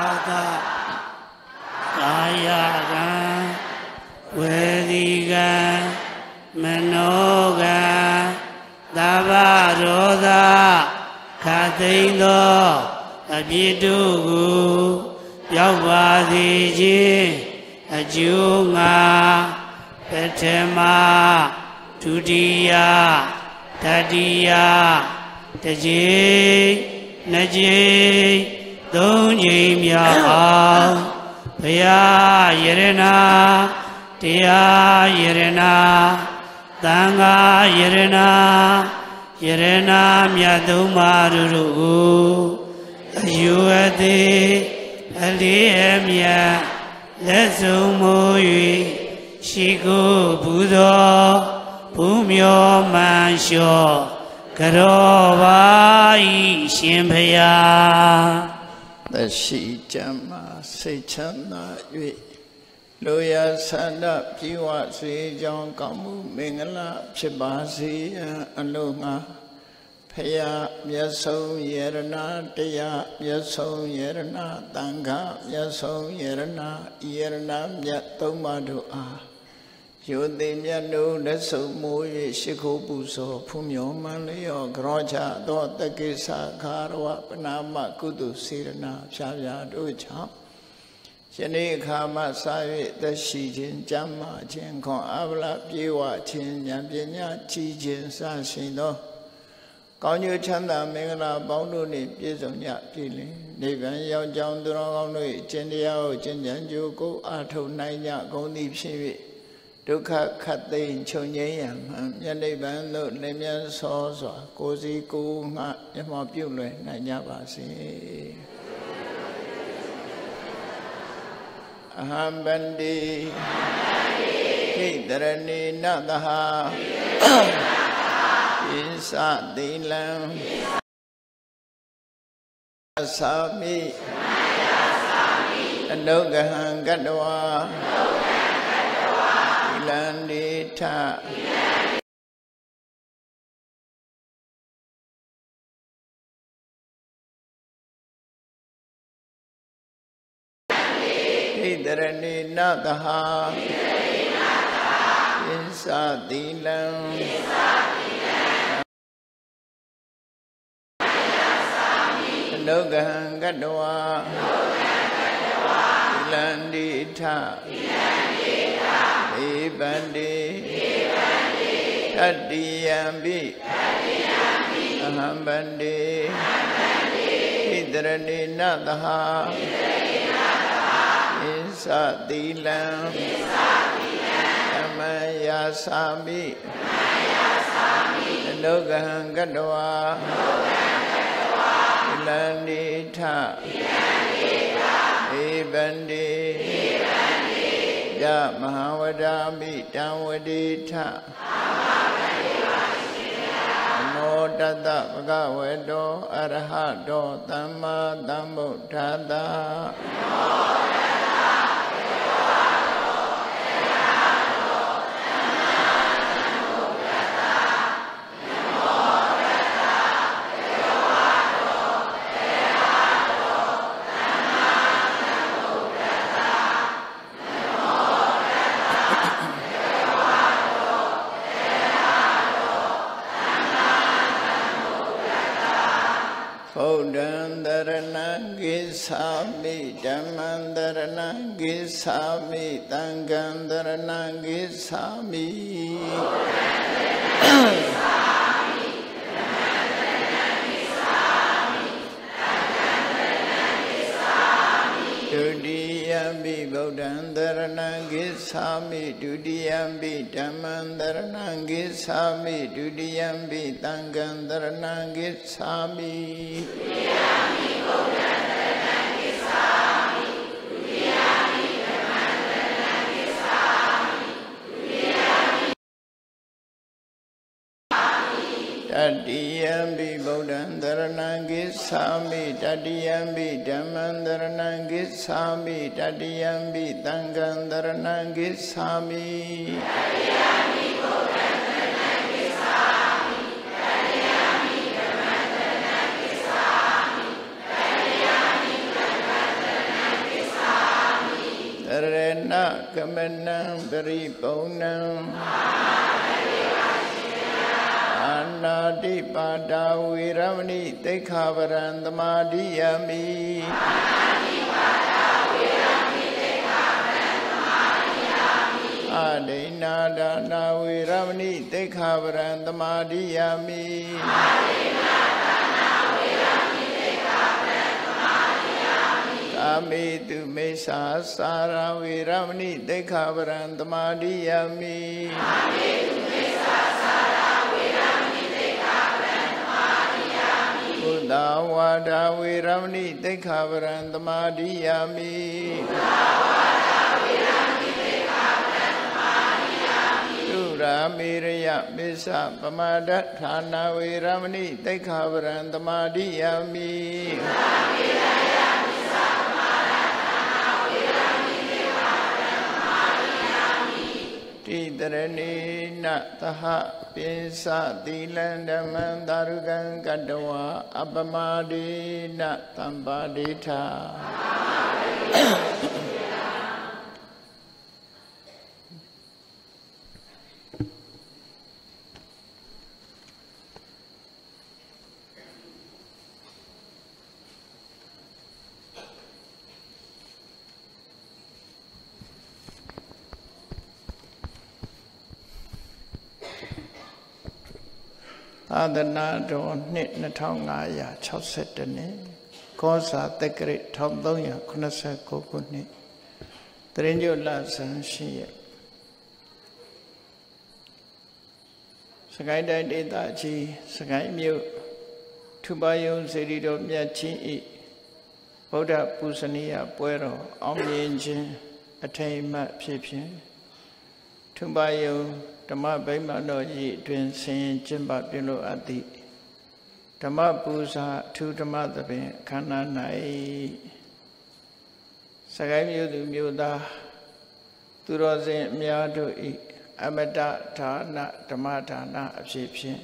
အာသာကာယကံဝေဒီကံမနောကံသဗ္ဗရောသခသိမ့်သောအပြစ်တို့ကိုရောက်ပါစေခြင်းအကျိုးငါပထမဒုတိယတတိယတစ်ကြိမ်နှစ်ကြိမ် သုံးကြိမ်မြောက်အောင်ဘုရားယရနာတရားယရနာသံဃာယရနာယရနာမြတ်သုံးပါးတို့ကိုအယူအသေးအလေးအမြတ်လက်ဆုံးမိုး၍ရှိကိုဘုသောဘုမျောမှန်လျှော့ကြောပါဤရှင်ဖျား သရှိကြမ်းမှစိတ်ချမ်းသာ၍လိုရာဆန္ဒပြေဝစေကြောင်းကောင်းမှုမင်္ဂလာဖြစ်ပါစေအလုံးငါဖယားမြတ်ဆုံးယရနာတရားမြတ်ဆုံးယရနာတန်ခါမြတ်ဆုံးယရနာယရနာမြတ်သုံးပါးတို့အား ယောသိမြတ်တို့လက်ဆုံမိုး၍ရှိခိုးပူဇော်ဖူးမြော်မှန်လျော့ကြောချသောတက္ကိသခါရဝပနာမကုသစေရနာဖြာဖြာတို့ကြောင့်ယနေ့အခါမှစ၍သက်ရှိခြင်းကြမ်းမာခြင်းခွန်အဗလာပြေဝခြင်းဉာဏ်ပညာကြီးခြင်းစရှိသောကောင်းကျိုးချမ်းသာမင်္ဂလာပေါင်းတို့နှင့်ပြည့်စုံကြပြီလင်နိဗ္ဗာန်ရောက်ကြောင်းသူတော်ကောင်းတို့၏ကျင့်တရားကိုကျင့်ကြံကြိုးကိုအားထုတ်နိုင်ကြကုန်သည်ဖြစ်၍ ဒုက္ခခတ်သိမ်းချုပ်ငြိမ်းရမှန်မြတ်နိဗ္ဗာန်သို့လင်းမြန်စောစွာကိုယ်စီကိုယ်ငှမျက်မှောက်ပြုလွယ်နိုင်ကြပါစေအဟံဗန္တိဟိတရဏိနသဟာဣသသီလံသာမိအနုဂဟံကတဝါ သီလံဒီထိတရဏိနသဟာဣသသီလံအနုဂဟံကတဝါသီလံဒီထဧ ဗန္တိတတိယံပိအဟံဗန္တိဣတရဏိနသဟာသတိလံသမယာသာမိအနုဂဟံကတဝါသီလန္တိထဧဗန္တိ ယမဟာဝဒာမိတံဝတိထမောတတဗကဝေတောအရဟတောသမ္မာသမ္ဗုဒ္ဓတ္တ ဗုဒ္ဓံတရဏံကိသာ မိဓမ္မံတရဏံကိသာမိသံဃံတရဏံကိသာမိဒုတိယံပိဗုဒ္ဓံတရဏံကိသာမိဒုတိယံပိဓမ္မံတရဏံကိသာမိဒုတိယံပိသံဃံတရဏံကိသာမိဒုတိယံပိ တတိယံပိဗုဒ္ဓံတရဏံကိသာမိတတိယံပိဓမ္မံတရဏံကိသာမိတတိယံပိသံဃံတရဏံကိသာမိတတိယံပိဗုဒ္ဓံတရဏံကိသာမိတတိယံပိဓမ္မံတရဏံကိသာမိတတိယံပိသံဃံတရဏံနကမနံပရိပုံဏံအာနာတိပါတာဝေရမဏိသိက္ခာပရံသမာဓိယမိအာ နာတိပါတာဝေရမဏိသိက္ခာပရံသမာဓိယမိအာဒိနာဒါနာဝေရမဏိသိက္ခာပရံသမာဓိယမိအာဒိနာဒါနာဝေရမဏိသိက္ခာပရံသမာဓိယမိကာမေတုမေသာစာရဝေရမဏိသိက္ခာပရံသမာဓိယမိကာမေတု မိဘုဒ္ဓဝါဒဝေရမဏိသိက္ခာပရံသမာဓိယမိဘုဒ္ဓဝါဒဝေရမဏိသိက္ခာပရံသမာဓိယမိသုရာမေရယပိစ္ဆပမာဒဌာနာဝေရမဏိသိက္ခာပရံသမာဓိယမိသုရာမေ တိတရဏိနသဟပိစသီလံဓမ္မံသာရုကံကတဝအပမဒိနသံပါဒိဋ္ဌသာ သနာတော်နှစ်2562နှစ်ကောဇာတက္ကရာ1389ခုနှစ်တရင်ကျလဆန်းရှိရစကိုင်းတိုင်းဒေသကြီးစကိုင်းမြို့ထူပါယုံစေတီတော်မြတ်ချင်းဤဗုဒ္ဓပူဇနီယပွဲတော်အောင်မြင်ခြင်းအထိမ်းအမှတ်ဖြစ်ဖြင့်ထူပါယုံ ဓမ္မဗိမာန်တော်ကြီးအတွင်ဆင်ကျင့်ပပြုလို့အပ်သည့်ဓမ္မပူဇာအထူးဓမ္မသဘင်ခန္ဓာ၌စကိုင်းမြို့သူမြို့သားသူတော်စင်အများတို့ဤအမတဌာနဓမ္မဌာနအဖြစ်ဖြင့်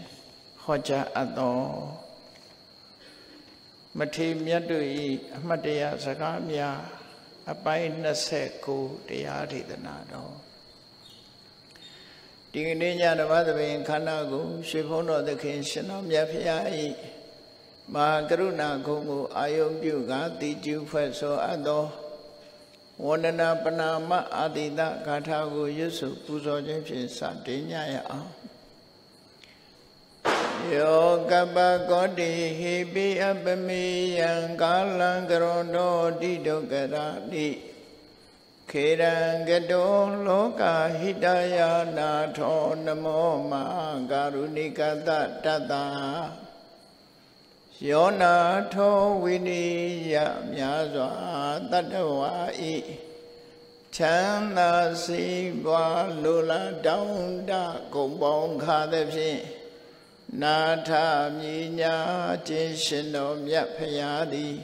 ဟောကြားအပ်သောမထေမြတ်တို့ဤအမှတ်တရစကားများအပိုင်း29တရားဒေသနာတော် ဒီကနေ့ညဓမ္မသဘင်ခန္ဓာကိုရွှေဘုန်းတော်သခင် ရှင်တော်မြတ်ဖရာဤမဟာကရုဏာဂုဏ်ကိုအာယုံပြုကာတိကျုဖွဲ့ဆိုအပ်သောဝန္ဒနာပနာမအာတိတဂါထာကိုရွတ်ဆိုပူဇော်ခြင်းဖြင့်စတင်ညရအောင်ယောကပကောတိဟိပိအပမေယံကာလံကရောတောတိဒုက္ခရာတိ ခေရံကတောလောကဟိတယာနာထောနမောမကာရုဏိကတတတ္တယောနာထောဝိနိယမြာစွာတတ္တဝါဤချမ်းသာစီးပွားလိုလားတောင်းတကုံပေါင်းခါသည်ဖြင့်နာထမြညာခြင်းရှင်တော်မြတ်ဖရာသည်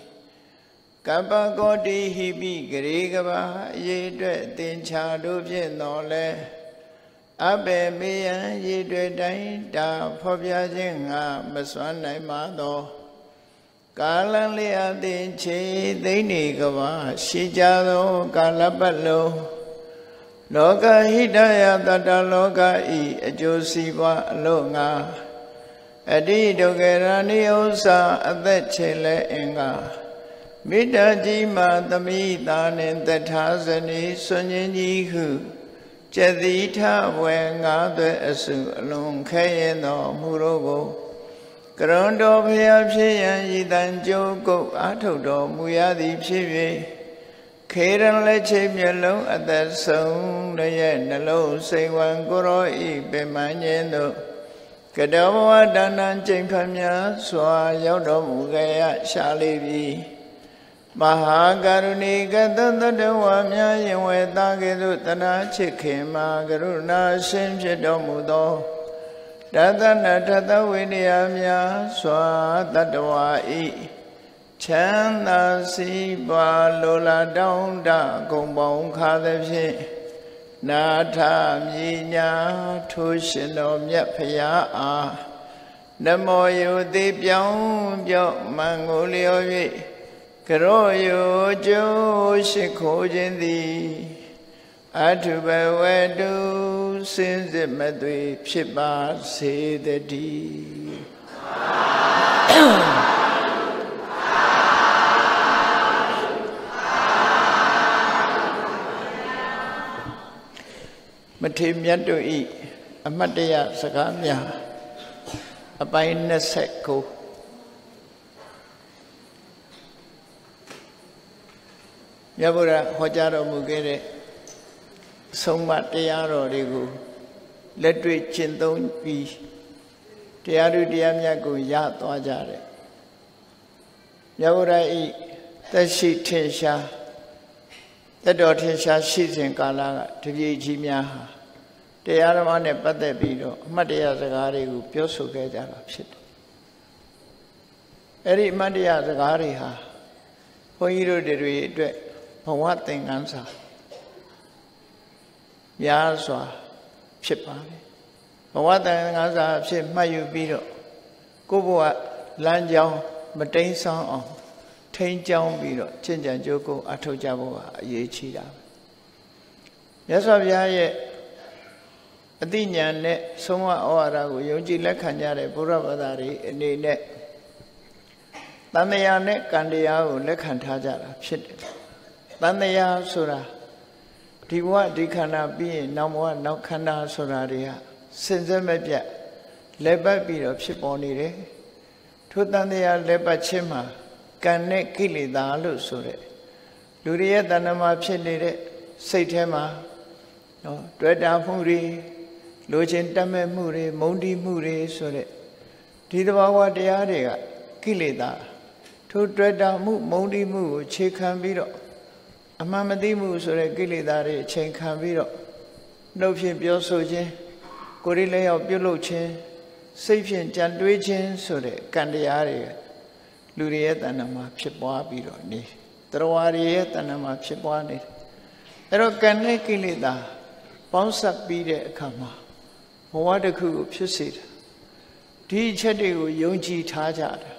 ကပ္ပကောတိဟိပိဂရေကဘာအရေးအတွက်သင်္ချာတို့ဖြင့်တော်လဲအဘေမေယံရေတွေတိုင်းတာဖော်ပြခြင်းငါမစွမ်းနိုင်ပါသောကာလံလျာသင်ချေသိနေကဘာရှိကြသောကာလပတ်လုံးလောကဟိတယတတလောကဤအကျိုးစီးပွားအလို့ငါအတိဒုက္ခရဏိဥ္စာအသက်ချေလဲအင်္ဂါ မေတ္တာကြီးမှသမိတာနှင့်တထာဇနီဆွန်ခြင်းကြီးဟုကျက်တိထဝေငါးသွဲအစုအလုံးခဲရင်တော်မူတော့ကိုကရွန်တော်ဖျားဖြစ်ရန်ဤတန်ကြိုးကုတ်အာထုတ်တော်မူရသည်ဖြစ်၍ခေရန်လက်ချိမျက်လုံးအသက်ဆုံးရဲ့နှလုံးစိတ်ဝံကိုရောဤပင်မញ្ញင်းတို့ကတောဘဝတဏ္ဍကျိန်ဖတ်များစွာရောက်တော်မူခဲ့ရရှာလိပြီ မဟာကရုဏီကသတ္တဝါများယင်ဝေသားကဲ့သို့တနာချစ်ခင်မှာကရုဏာရှင်ဖြစ်တော်မူသောတသနာထသဝိနည်းများစွာတတဝါဤချမ်းသာစီးပွားလိုလားတောင်းတဂုံပေါင်းခါသဖြင့်နာထမြေညာထိုးရှင်တော်မြတ်ဖရာအားနမောယုတိပြောင်းပြော့မန်ကိုလျော်၍ ကရောယောကျိုးရှိခိုးခြင်းသည်အထုဘဝတုစင်စစ်မသွေဖြစ်ပါစေတည်းမထေမြတ်တို့ဤအမတ်တရစကားများအပိုင်း29 မြတ်ဗုဒ္ဓဟောကြားတော်မူခဲ့တဲ့ဆုံးမတရားတော်တွေကိုလက်တွေ့ကျင့်သုံးပြီးတရားသူတရားမြတ်ကိုရသွားကြတယ်မြတ်ဗုဒ္ဓဤသက်ရှိထင်ရှားတက်တော်ထင်ရှားရှိစဉ်ကာလကတပြေကြီးများဟာတရားဓမ္မနဲ့ပတ်သက်ပြီးတော့အမှတ်တရစကားတွေကိုပြောဆိုခဲ့ကြတာဖြစ်တယ်အဲ့ဒီအမှတ်တရစကားတွေဟာဘုန်းကြီးတို့တွေအတွက် ဘဝသင်္ကန်းစာများစွာဖြစ်ပါတယ်ဘဝသင်္ကန်းစာဖြစ်မှတ်ယူပြီးတော့ကိုယ့်ဘဝလမ်းကြောင်းမတိမ်ဆောင်းအောင်ထိန်းကျောင်းပြီးတော့ကျင့်ကြံကြိုးကိုအထောက်ကြဖို့ဟာအရေးကြီးတာမြတ်စွာဘုရားရဲ့အသိဉာဏ်နဲ့ဆုံးမဩဝါဒကိုယုံကြည်လက်ခံကြတဲ့ဘုရားဘာသာတွေအနေနဲ့တန်မြာနဲ့ကံတရားကိုလက်ခံထားကြတာဖြစ်တယ်။ တန်မြာဆိုတာဒီဘဝဒီခန္ဓာပြီးရင်နောက်ဘဝနောက်ခန္ဓာဆိုတာတွေကစင်စက်မပြတ်လက်ပတ်ပြီးတော့ဖြစ်ပေါ်နေတယ်။ထိုတန်မြာလက်ပတ်ခြင်းမှာကံနဲ့ကိလေသာလို့ဆိုတဲ့လူတွေရဲ့တဏ္ဍမှာဖြစ်နေတဲ့စိတ်ထဲမှာနော်တွေ့တာမှုတွေလိုချင်တတ်မဲ့မှုတွေမုန်းတီးမှုတွေဆိုတဲ့ဒီသဘာဝတရားတွေကကိလေသာထိုတွေ့တာမှုမုန်းတီးမှုကိုခြေခံပြီးတော့ အမှန်မသိမှုဆိုတဲ့ကိလေသာတွေအချိန်ခံပြီးတော့နှုတ်ဖြင့်ပြောဆိုခြင်းကိုယ်ရည်လျောက်ပြုလုပ်ခြင်းစိတ်ဖြင့်ကြံတွေးခြင်းဆိုတဲ့ကံတရားတွေလူတွေရဲ့တဏ္ဍမှာဖြစ်ပွားပြီးတော့နေတရားတွေရဲ့တဏ္ဍမှာဖြစ်ပွားနေတယ်အဲ့တော့ကံနဲ့ကိလေသာပေါင်းစပ်ပြီးတဲ့အခါမှာဘဝတစ်ခုကိုဖြစ်စေတာဒီအချက်တွေကိုယုံကြည်ထားကြတာ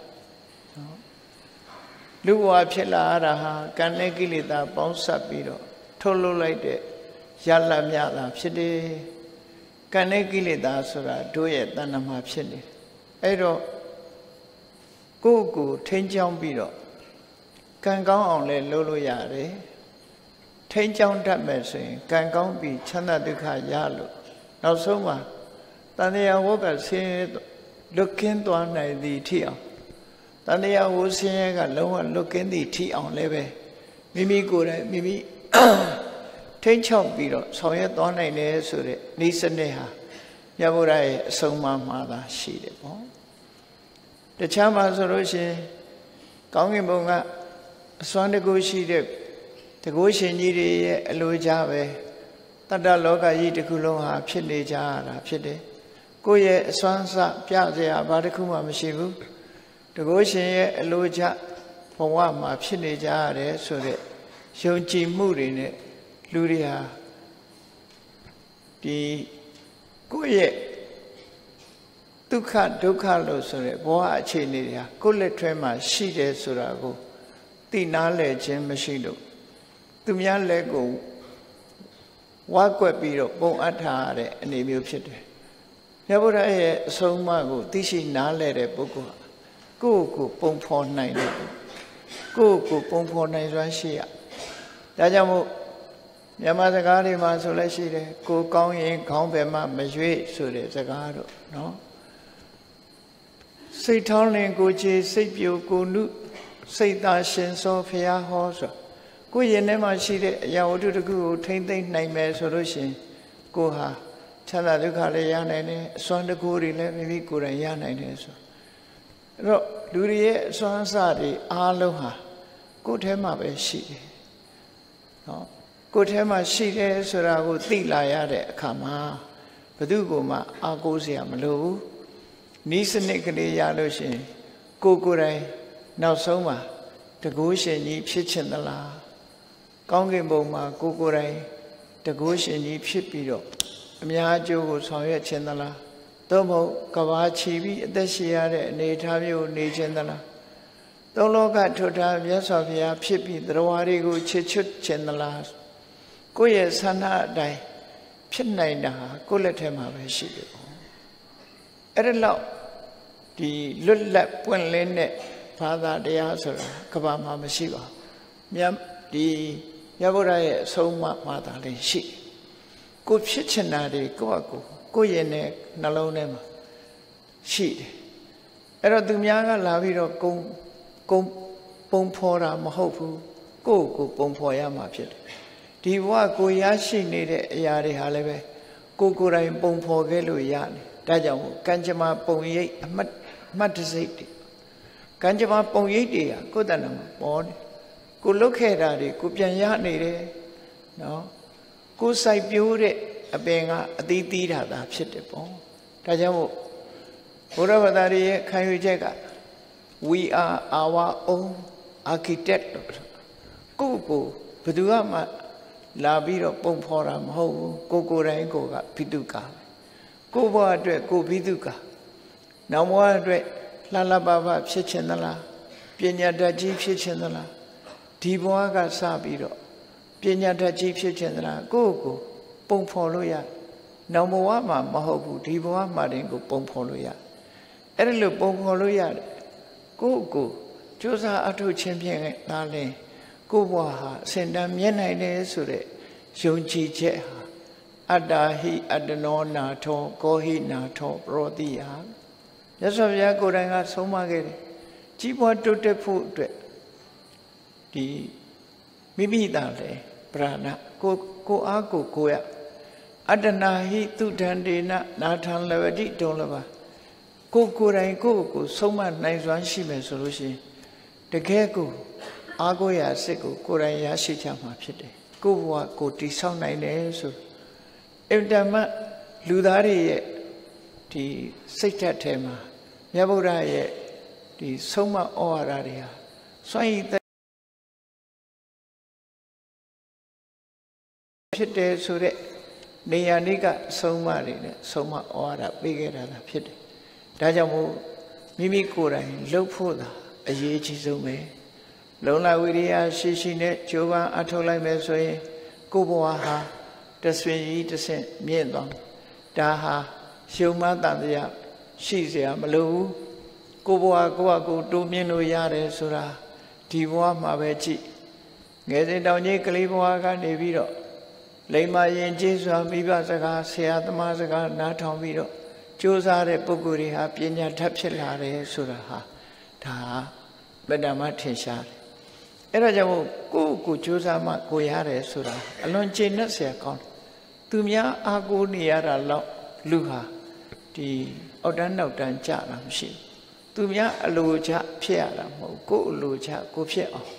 လူဘဝဖြစ်လာတာဟာကံနဲ့ကိလေသာပေါင်းစပ်ပြီးတော့ထုတ်လုပ်လိုက်တဲ့ရလမြတာဖြစ်တယ်ကံနဲ့ကိလေသာဆိုတာတို့ရဲ့တဏ္ဍမှာဖြစ်နေတယ်အဲ့တော့ကိုယ့်ကိုထိန်းချောင်းပြီးတော့ကံကောင်းအောင်လဲလုပ်လို့ရတယ်ထိန်းချောင်းတတ်မယ်ဆိုရင်ကံကောင်းပြီးချမ်းသာဒုက္ခရလို့နောက်ဆုံးမှာတန်တရားဝတ်ကဆင်းရဲလွတ်ကင်းသွားနိုင်သည်ထိအောင် တန်တရားဝတ်ဆင်းရဲကလုံးဝလွတ်ကင်းသည်ထိအောင်လည်းပဲမိမိကိုယ်တိုင်မိမိထိန်းချောင်းပြီးတော့ဆောင်ရွက်သွားနိုင်တယ်ဆိုတဲ့ဤစနစ်ဟာမြတ်ဗုဒ္ဓရဲ့အဆုံးအမသာရှိတယ်ပေါ့တခြားမှာဆိုလို့ရှိရင်ကောင်းကင်ဘုံကအစွမ်းတကူရှိတဲ့တကူရှင်ကြီးတွေရဲ့အလိုကြပဲတတ္တလောကကြီးတစ်ခုလုံးဟာဖြစ်နေကြရတာဖြစ်တယ်ကိုယ့်ရဲ့အစွမ်းစပြစရာဘာတစ်ခုမှမရှိဘူး တကူရှင်ရဲ့အလိုကြဘဝမှာဖြစ်နေကြရတယ်ဆိုတဲ့ယုံကြည်မှုတွေနဲ့လူတွေဟာဒီကိုယ့်ရဲ့ဒုက္ခဒုက္ခလို့ဆိုရဲဘဝအခြေအနေတွေဟာကိုယ့်လက်ထဲမှာရှိတယ်ဆိုတာကိုသိနာလဲခြင်းမရှိလို့သူများလက်ကိုဝါကွက်ပြီးတော့ပုံအပ်ထားရတဲ့အနေမျိုးဖြစ်တယ်။မြတ်ဗုဒ္ဓရဲ့အဆုံးအမကိုသိရှိနားလဲတဲ့ပုဂ္ဂိုလ်ဟာ ကိုယ့်ကိုပုံဖော်နိုင်တယ်ကိုယ့်ကိုပုံဖော်နိုင်စွမ်းရှိရ။ဒါကြောင့်မို့မြန်မာစကားတွေမှာဆိုလဲရှိတယ်ကိုကောင်းရင်ခေါင်းပဲမှမရွေ့ဆိုတဲ့စကားတော့နော်။စိတ်ထောင်းလင်ကိုချေစိတ်ပြိုကိုနုစိတ်သာရှင်စောဖရာဟောဆိုကိုယ်ရင်ထဲမှာရှိတဲ့အရာဝတ္ထုတစ်ခုကိုထိမ့်သိမ့်နိုင်မယ်ဆိုလို့ရှင်ကိုဟာချမ်းသာဒုက္ခလည်းရနိုင်တယ်အစွမ်းတကူတွေလည်းမိမိကိုယ်တိုင်ရနိုင်တယ်ဆို အဲ့တော့လူတွေရဲ့အစွမ်းအစတွေအားလုံးဟာကိုယ်ထဲမှာပဲရှိတယ်နော်ကိုယ်ထဲမှာရှိတယ်ဆိုတာကိုသိလာရတဲ့အခါမှာဘယ်သူကမှအားကိုးစရာမလိုဘူးနီးစနစ်ကလေးရလို့ရှိရင်ကိုကိုယ်တိုင်နောက်ဆုံးမှာတကိုးရှင်ကြီးဖြစ်ချင်သလားကောင်းကင်ဘုံမှာကိုကိုယ်တိုင်တကိုးရှင်ကြီးဖြစ်ပြီးတော့အများအကျိုးကိုဆောင်ရွက်ခြင်းသလား သို့မဟုတ်ကဘာချီပြီးအသက်ရှင်ရတဲ့အနေအထားမျိုးနေခြင်းသလားသုံးလောကထွတ်ထားမြတ်စွာဘုရားဖြစ်ပြီးတရားတွေကိုချစ်ချွတ်ခြင်းသလားကိုယ့်ရဲ့ဆန္ဒအတိုင်းဖြစ်နိုင်တာဟာကိုယ့်လက်ထဲမှာပဲရှိတယ်ပေါ့အဲ့ဒါလောက်ဒီလွတ်လပ်ပွင့်လင်းတဲ့ဘာသာတရားဆိုတာကဘာမှာမရှိပါဘူးမြတ်ဒီရဗုဒ္ဓရဲ့အဆုံးအမမှာသာလေးရှိကိုဖြစ်ချင်တာတွေကိုယ့်အကို ကိုယ့်ရဲ့နဲ့နှလုံးထဲမှာရှိတယ်အဲ့တော့သူများကလာပြီးတော့ကုံကုံပုံဖော်တာမဟုတ်ဘူးကိုယ့်ကိုပုံဖော်ရမှာဖြစ်တယ်ဒီဘဝကိုရရှိနေတဲ့အရာတွေဟာလည်းပဲကိုကိုယ်တိုင်ပုံဖော်ခဲ့လို့ရတယ်ဒါကြောင့်ကံကြမ္မာပုံရိပ်အမှတ်မှတ်တစိတ်တွေကံကြမ္မာပုံရိပ်တွေကကိုယ်တဏ္ဍမှာပေါ်တယ်ကိုလုတ်ခဲ့တာတွေကိုပြန်ရနေတယ်နော်ကိုစိုက်ပြိုးတဲ့ အပင်ကအသီးသီးတာသာဖြစ်တယ်ပေါ့ဒါကြောင့်မို့ဘုရားဘာသာရဲ့ခံယူချက်က we are our own architect ကိုကိုဘယ်သူမှလာပြီးတော့ပုံဖော်တာမဟုတ်ဘူးကိုကိုတိုင်းကိုကဘိတုကာကိုဘဝအတွက်ကိုဘိတုကာနောက်ဘဝအတွက်လှလှပပဖြစ်ချင်သလားပညာတတ်ကြီးဖြစ်ချင်သလားဒီဘဝကစပြီးတော့ပညာတတ်ကြီးဖြစ်ချင်သလားကိုကို ပုံဖော်လို့ရနောက်ဘဝမှာမဟုတ်ဘူးဒီဘဝမှာတင်ကိုပုံဖော်လို့ရအဲ့ဒါလို့ပုံဖော်လို့ရတယ်ကိုကိုကြိုးစားအထုတ်ခြင်းဖြင့်ဒါလည်းကိုဘဝဟာအစဉ်တန်းမြဲနိုင်တယ်ဆိုတဲ့ယုံကြည်ချက်ဟာအတ္တာဟိအတ္တနောနာထောကောဟိနာထောပရောတိယမြတ်စွာဘုရားကိုယ်တိုင်ကဆုံးမခဲ့တယ်ကြီးပွားတိုးတက်ဖို့အတွက်ဒီမိမိတန်လေပရဏကိုကိုအားကိုကိုရ အတ္တနာဟိသူတန်ဒေနနာထံလဝတိတုံလပါကိုကိုယ်တိုင်ကိုကိုဆုံးမနိုင်စွမ်းရှိမယ်ဆိုလို့ရှိရင်တကယ်ကိုအာကိုရာစစ်ကိုကိုယ်တိုင်ရရှိချမှာဖြစ်တယ်ကိုဘဝကိုတိဆောက်နိုင်တယ်ဆိုအင်တမလူသားတွေရဲ့ဒီစိတ်ဓာတ်ထဲမှာမြတ်ဗုဒ္ဓရဲ့ဒီဆုံးမဩဝါဒတွေဟာစွန့်ရည်ဖြစ်တယ်ဆိုတဲ့ နေရာလေးကဆုံးမတွေနဲ့ဆုံးမဩဝါဒပေးခဲ့တာသာဖြစ်တယ်ဒါကြောင့်မို့မိမိကိုယ်တိုင်လှုပ်ဖို့သာအရေးကြီးဆုံးပဲလုံလဝိရိယရှိရှိနဲ့ကြိုးပမ်းအထောက်လိုက်မယ်ဆိုရင်ကိုယ်ဘဝဟာတဆွေကြီးတစ်ဆင့်မြင့်သွားဒါဟာရှုံမတန်တရားရှိเสียမလိုဘူးကိုယ်ဘဝကိုယ့်အကိုတိုးမြင့်လို့ရတယ်ဆိုတာဒီဘဝမှာပဲကြည့်ငယ်စဉ်တောင်ကြီးကလေးဘဝကနေပြီးတော့ လိမ္မာရင်ကျေးစွာမိဘစကားဆရာသမားစကားနားထောင်ပြီးတော့ကြိုးစားတဲ့ပုဂ္ဂိုလ်တွေဟာပညာထပ်ဖြစ်လာတယ်ဆိုတာဟာဒါဗဒ္ဓမထင်ရှားတယ်အဲ့ဒါကြောင့်ကိုယ့်ကိုကြိုးစားမှကိုရတယ်ဆိုတာအလွန်ကျေနပ်စရာကောင်းတယ်သူများအားကိုးနေရတာလောက်လူဟာဒီအောက်တန်းနောက်တန်းကြတာမရှိဘူးသူများအလိုချဖြစ်ရတာမဟုတ်ကိုယ့်အလိုချကိုဖြစ်အောင်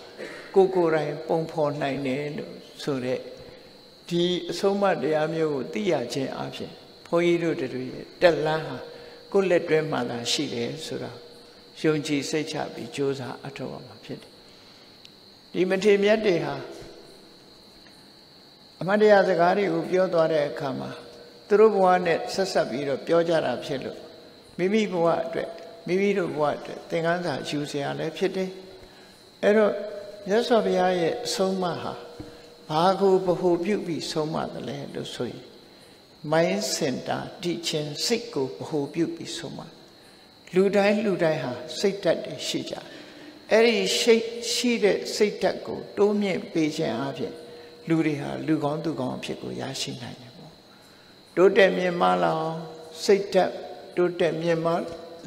ကိုကိုယ်တိုင်ပုံဖော်နိုင်တယ်လို့ဆိုတဲ့ ဒီအဆုံးအမတရားမျိုးကိုသိရခြင်းအပြင်ဘုန်းကြီးတို့တို့ရဲ့တက်လန်းဟာကိုယ့်လက်တွဲမှသာရှိတယ်ဆိုတာယုံကြည်စိတ်ချပြီးကြိုးစားအထောက်အမှာဖြစ်တယ်ဒီမထေမြတ်တွေဟာအမတ်တရားစကားတွေကိုပြောသွားတဲ့အခါမှာသူတို့ဘဝနဲ့ဆက်ဆက်ပြီးတော့ပြောကြတာဖြစ်လို့မိမိဘဝအတွက်မိမိတို့ဘဝအတွက်သင်္ကန်းစာယူเสียရလဲဖြစ်တယ်အဲ့တော့မြတ်စွာဘုရားရဲ့အဆုံးအမဟာ ဘာကိုဗဟုပြုပြီးဆုံးမတယ်လဲလို့ဆိုရင်မိုင်းစင်တာတိချင်းစိတ်ကိုဗဟုပြုပြီးဆုံးမလူတိုင်းလူတိုင်းဟာစိတ်ဓာတ်တွေရှိကြအဲ့ဒီရှိရှိတဲ့စိတ်ဓာတ်ကို တိုးမြင့်ပေးခြင်းအပြင်လူတွေဟာလူကောင်းသူကောင်းအဖြစ်ကိုရရှိနိုင်တယ်ပေါ့တိုးတက်မြင့်မားလာအောင်စိတ်ဓာတ်တိုးတက်မြင့်မား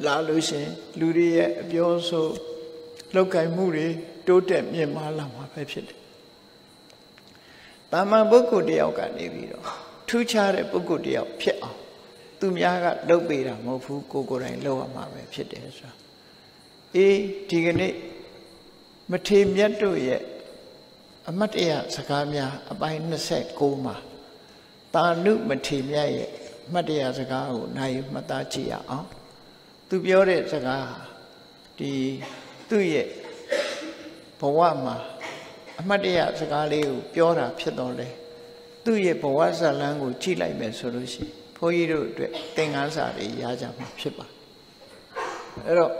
လာလို့ရှင်လူတွေရဲ့အပြောဆိုလောက်ကင်မှုတွေတိုးတက်မြင့်မားလာမှာပဲဖြစ်တယ် တာမန်ပုဂ္ဂိုလ်တယောက်ကနေပြီးတော့ထူးခြားတဲ့ပုဂ္ဂိုလ်တယောက်ဖြစ်အောင်သူများကလှုပ်ပေးတာမဟုတ်ဘူးကိုကိုယ်တိုင်လှုပ်ရမှာပဲဖြစ်တယ်ဆိုတာအေးဒီကနေ့မထေမြတ်တို့ရဲ့အမတ်တရစကားများအပိုင်း29မှာတာနုမထေမြတ်ရဲ့အမတ်တရစကားကိုနိုင်မှတ်သားကြည့်ရအောင်သူပြောတဲ့စကားဟာဒီသူ့ရဲ့ဘဝမှာ အမတ်တရစကားလေးကိုပြောတာဖြစ်တော့လေသူ့ရဲ့ဘဝဇာလန်းကိုကြည့်လိုက်မယ်ဆိုလို့ရှိရင်ဘုန်းကြီးတို့အတွက်သင်္ကန်းစာတွေရကြမှာဖြစ်ပါအဲ့တော့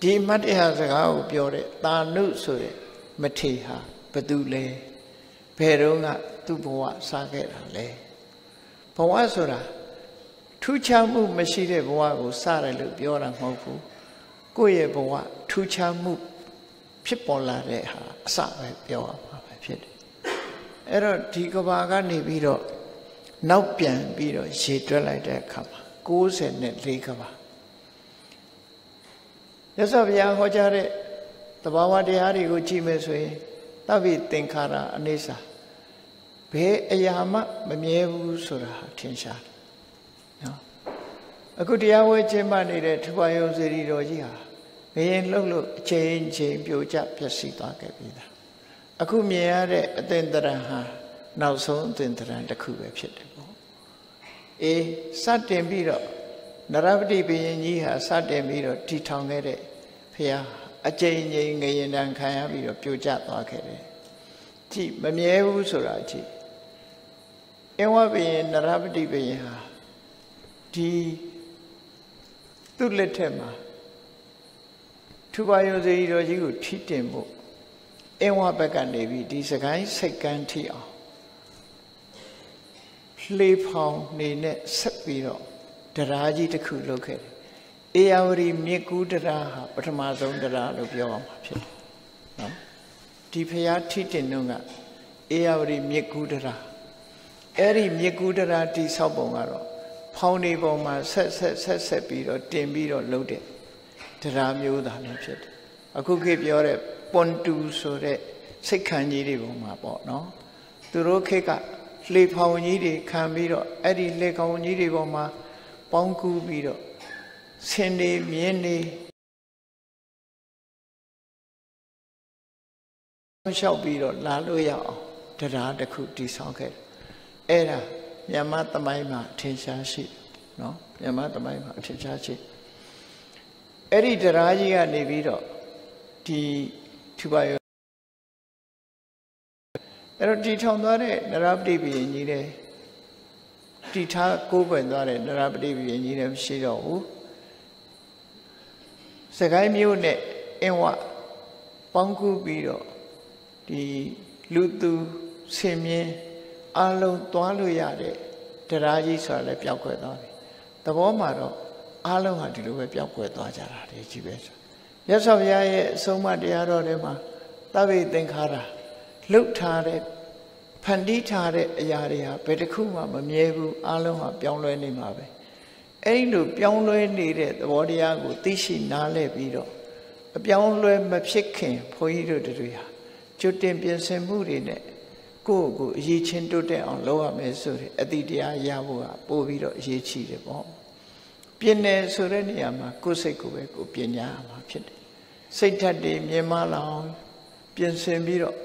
ဒီမတ်တရားစကားကိုပြောတဲ့တာနုဆိုတဲ့မထေဟာဘသူလဲဘယ်တော့ကသူ့ဘဝစားခဲ့တာလဲဘဝဆိုတာထူးခြားမှုမရှိတဲ့ဘဝကိုစတယ်လို့ပြောတာမဟုတ်ဘူးကိုယ့်ရဲ့ဘဝထူးခြားမှု ဖြစ်ပေါ်လာတဲ့ဟာအစပဲပြောရမှာပဲဖြစ်တယ်အဲ့တော့ဒီကဘာကနေပြီးတော့နောက်ပြန်ပြီးတော့ရေတွက်လိုက်တဲ့အခါမှာ94ကဘာရသော်ဘုရားဟောကြားတဲ့တဘာဝတရားတွေကိုကြည့်မယ်ဆိုရင်သဗ္ဗေသင်္ခါရအနိစ္စဘယ်အရာမှမမြဲဘူးဆိုတာထင်ရှားတယ်နော်အခုတရားဝဲခြင်းမနေတဲ့ထူပါယုံစေတီတော်ကြီးဟာ ငရင်လှုပ်လို့အချိန်ချင်းပြိုကျပျက်စီးသွားခဲ့ပြီလားအခုမြင်ရတဲ့အသင်္တရံဟာနောက်ဆုံးအသင်္တရံတစ်ခုပဲဖြစ်တယ်ပေါ့အေးစတင်ပြီးတော့နရပတိဘုရင်ကြီးဟာစတင်ပြီးတော့တည်ထောင်ခဲ့တဲ့ဖះအကျဉ်းချင်းငရင်တန်ခံရပြီးတော့ပြိုကျသွားခဲ့တယ်ကြည့်မမြဲဘူးဆိုတာကြည့်အင်းဝဘုရင်နရပတိဘုရင်ဟာဒီသူ့လက်ထက်မှာ ထူပါယုံစေတော်ကြီးကိုထိတင်ဖို့အင်းဝဘက်ကနေပြီးဒီစကိုင်းစိတ်ကန်းထိအောင်လှေဖောင်နေနဲ့ဆက်ပြီးတော့တရားကြီးတစ်ခုလုပ်ခဲ့တယ်။အေယဝရီမြစ်ကူးတရားဟာပထမဆုံးတရားလို့ပြောအောင်မှာဖြစ်တယ်။နော်။ဒီဖရာထိတင်တော့ကအေယဝရီမြစ်ကူးတရားအဲ့ဒီမြစ်ကူးတရားတိဆောက်ပုံကတော့ဖောင်းနေပုံမှာဆက်ဆက်ဆက်ဆက်ပြီးတော့တင်ပြီးတော့လုပ်တဲ့ တရားမျိုးသားလည်းဖြစ်တယ်။အခုခေတ်ပြောတဲ့ပွန်တူဆိုတဲ့စိတ်ခံကြီးတွေပုံမှာပေါ့နော်။သူတို့ခေတ်ကလှေဖောင်ကြီးတွေခံပြီးတော့အဲ့ဒီလှေခေါင်ကြီးတွေပေါ်မှာပေါင်းကူးပြီးတော့ဆင်းနေမြင်းနေလျှောက်ပြီးတော့လာလို့ရအောင်တရားတစ်ခုတည်ဆောက်ခဲ့တယ်အဲ့ဒါမြန်မာသမိုင်းမှာအထင်ရှားရှိနော်မြန်မာသမိုင်းမှာအထင်ရှားရှိ အဲ့ဒီတရားကြီးကနေပြီးတော့ဒီထူပါရအဲ့တော့တီထောင်သွားတဲ့နရပတိဘုရင်ကြီးတဲ့တီထားကိုးကွယ်သွားတဲ့နရပတိဘုရင်ကြီးတဲ့မရှိတော့ဘူးစကိုင်းမျိုးနဲ့အင်းဝပေါင်းကူးပြီးတော့ဒီလူသူဆင်မြင်းအလုံးသွားလို့ရတဲ့တရားကြီးဆိုတာလည်းပျောက်ကွယ်သွားပြီသဘောမှာတော့ အလုံးဟာဒီလိုပဲပျောက်ကွယ်သွားကြတာဒီကြီးပဲဆိုမြတ်စွာဘုရားရဲ့အဆုံးအမတရားတော်ထဲမှာသဗ္ဗေသင်္ခါရလှုပ်ထားတဲ့ဖန်တီးထားတဲ့အရာတွေဟာဘယ်တစ်ခုမှမမြဲဘူးအလုံးဟာပြောင်းလဲနေမှာပဲအဲ့ဒီလိုပြောင်းလဲနေတဲ့သဘောတရားကိုသိရှိနားလည်ပြီးတော့အပြောင်းလဲမဖြစ်ခင်ဘုန်းကြီးတို့တွေဟာကျွတ်တင်ပြင်ဆင်မှုတွေနဲ့ကိုယ့်ကိုအရေးချင်းတိုးတက်အောင်လုပ်ရမယ်ဆိုတဲ့အတိတရားရဖို့ကပို့ပြီးတော့အရေးကြီးတယ်ပေါ့ ပြင်တယ်ဆိုတဲ့နေရာမှာကိုယ်စိတ်ကိုပဲကိုပညာရမှာဖြစ်တယ်စိတ်ဓာတ်တွေမြင်မလာအောင်ပြင်ဆင်ပြီးတော့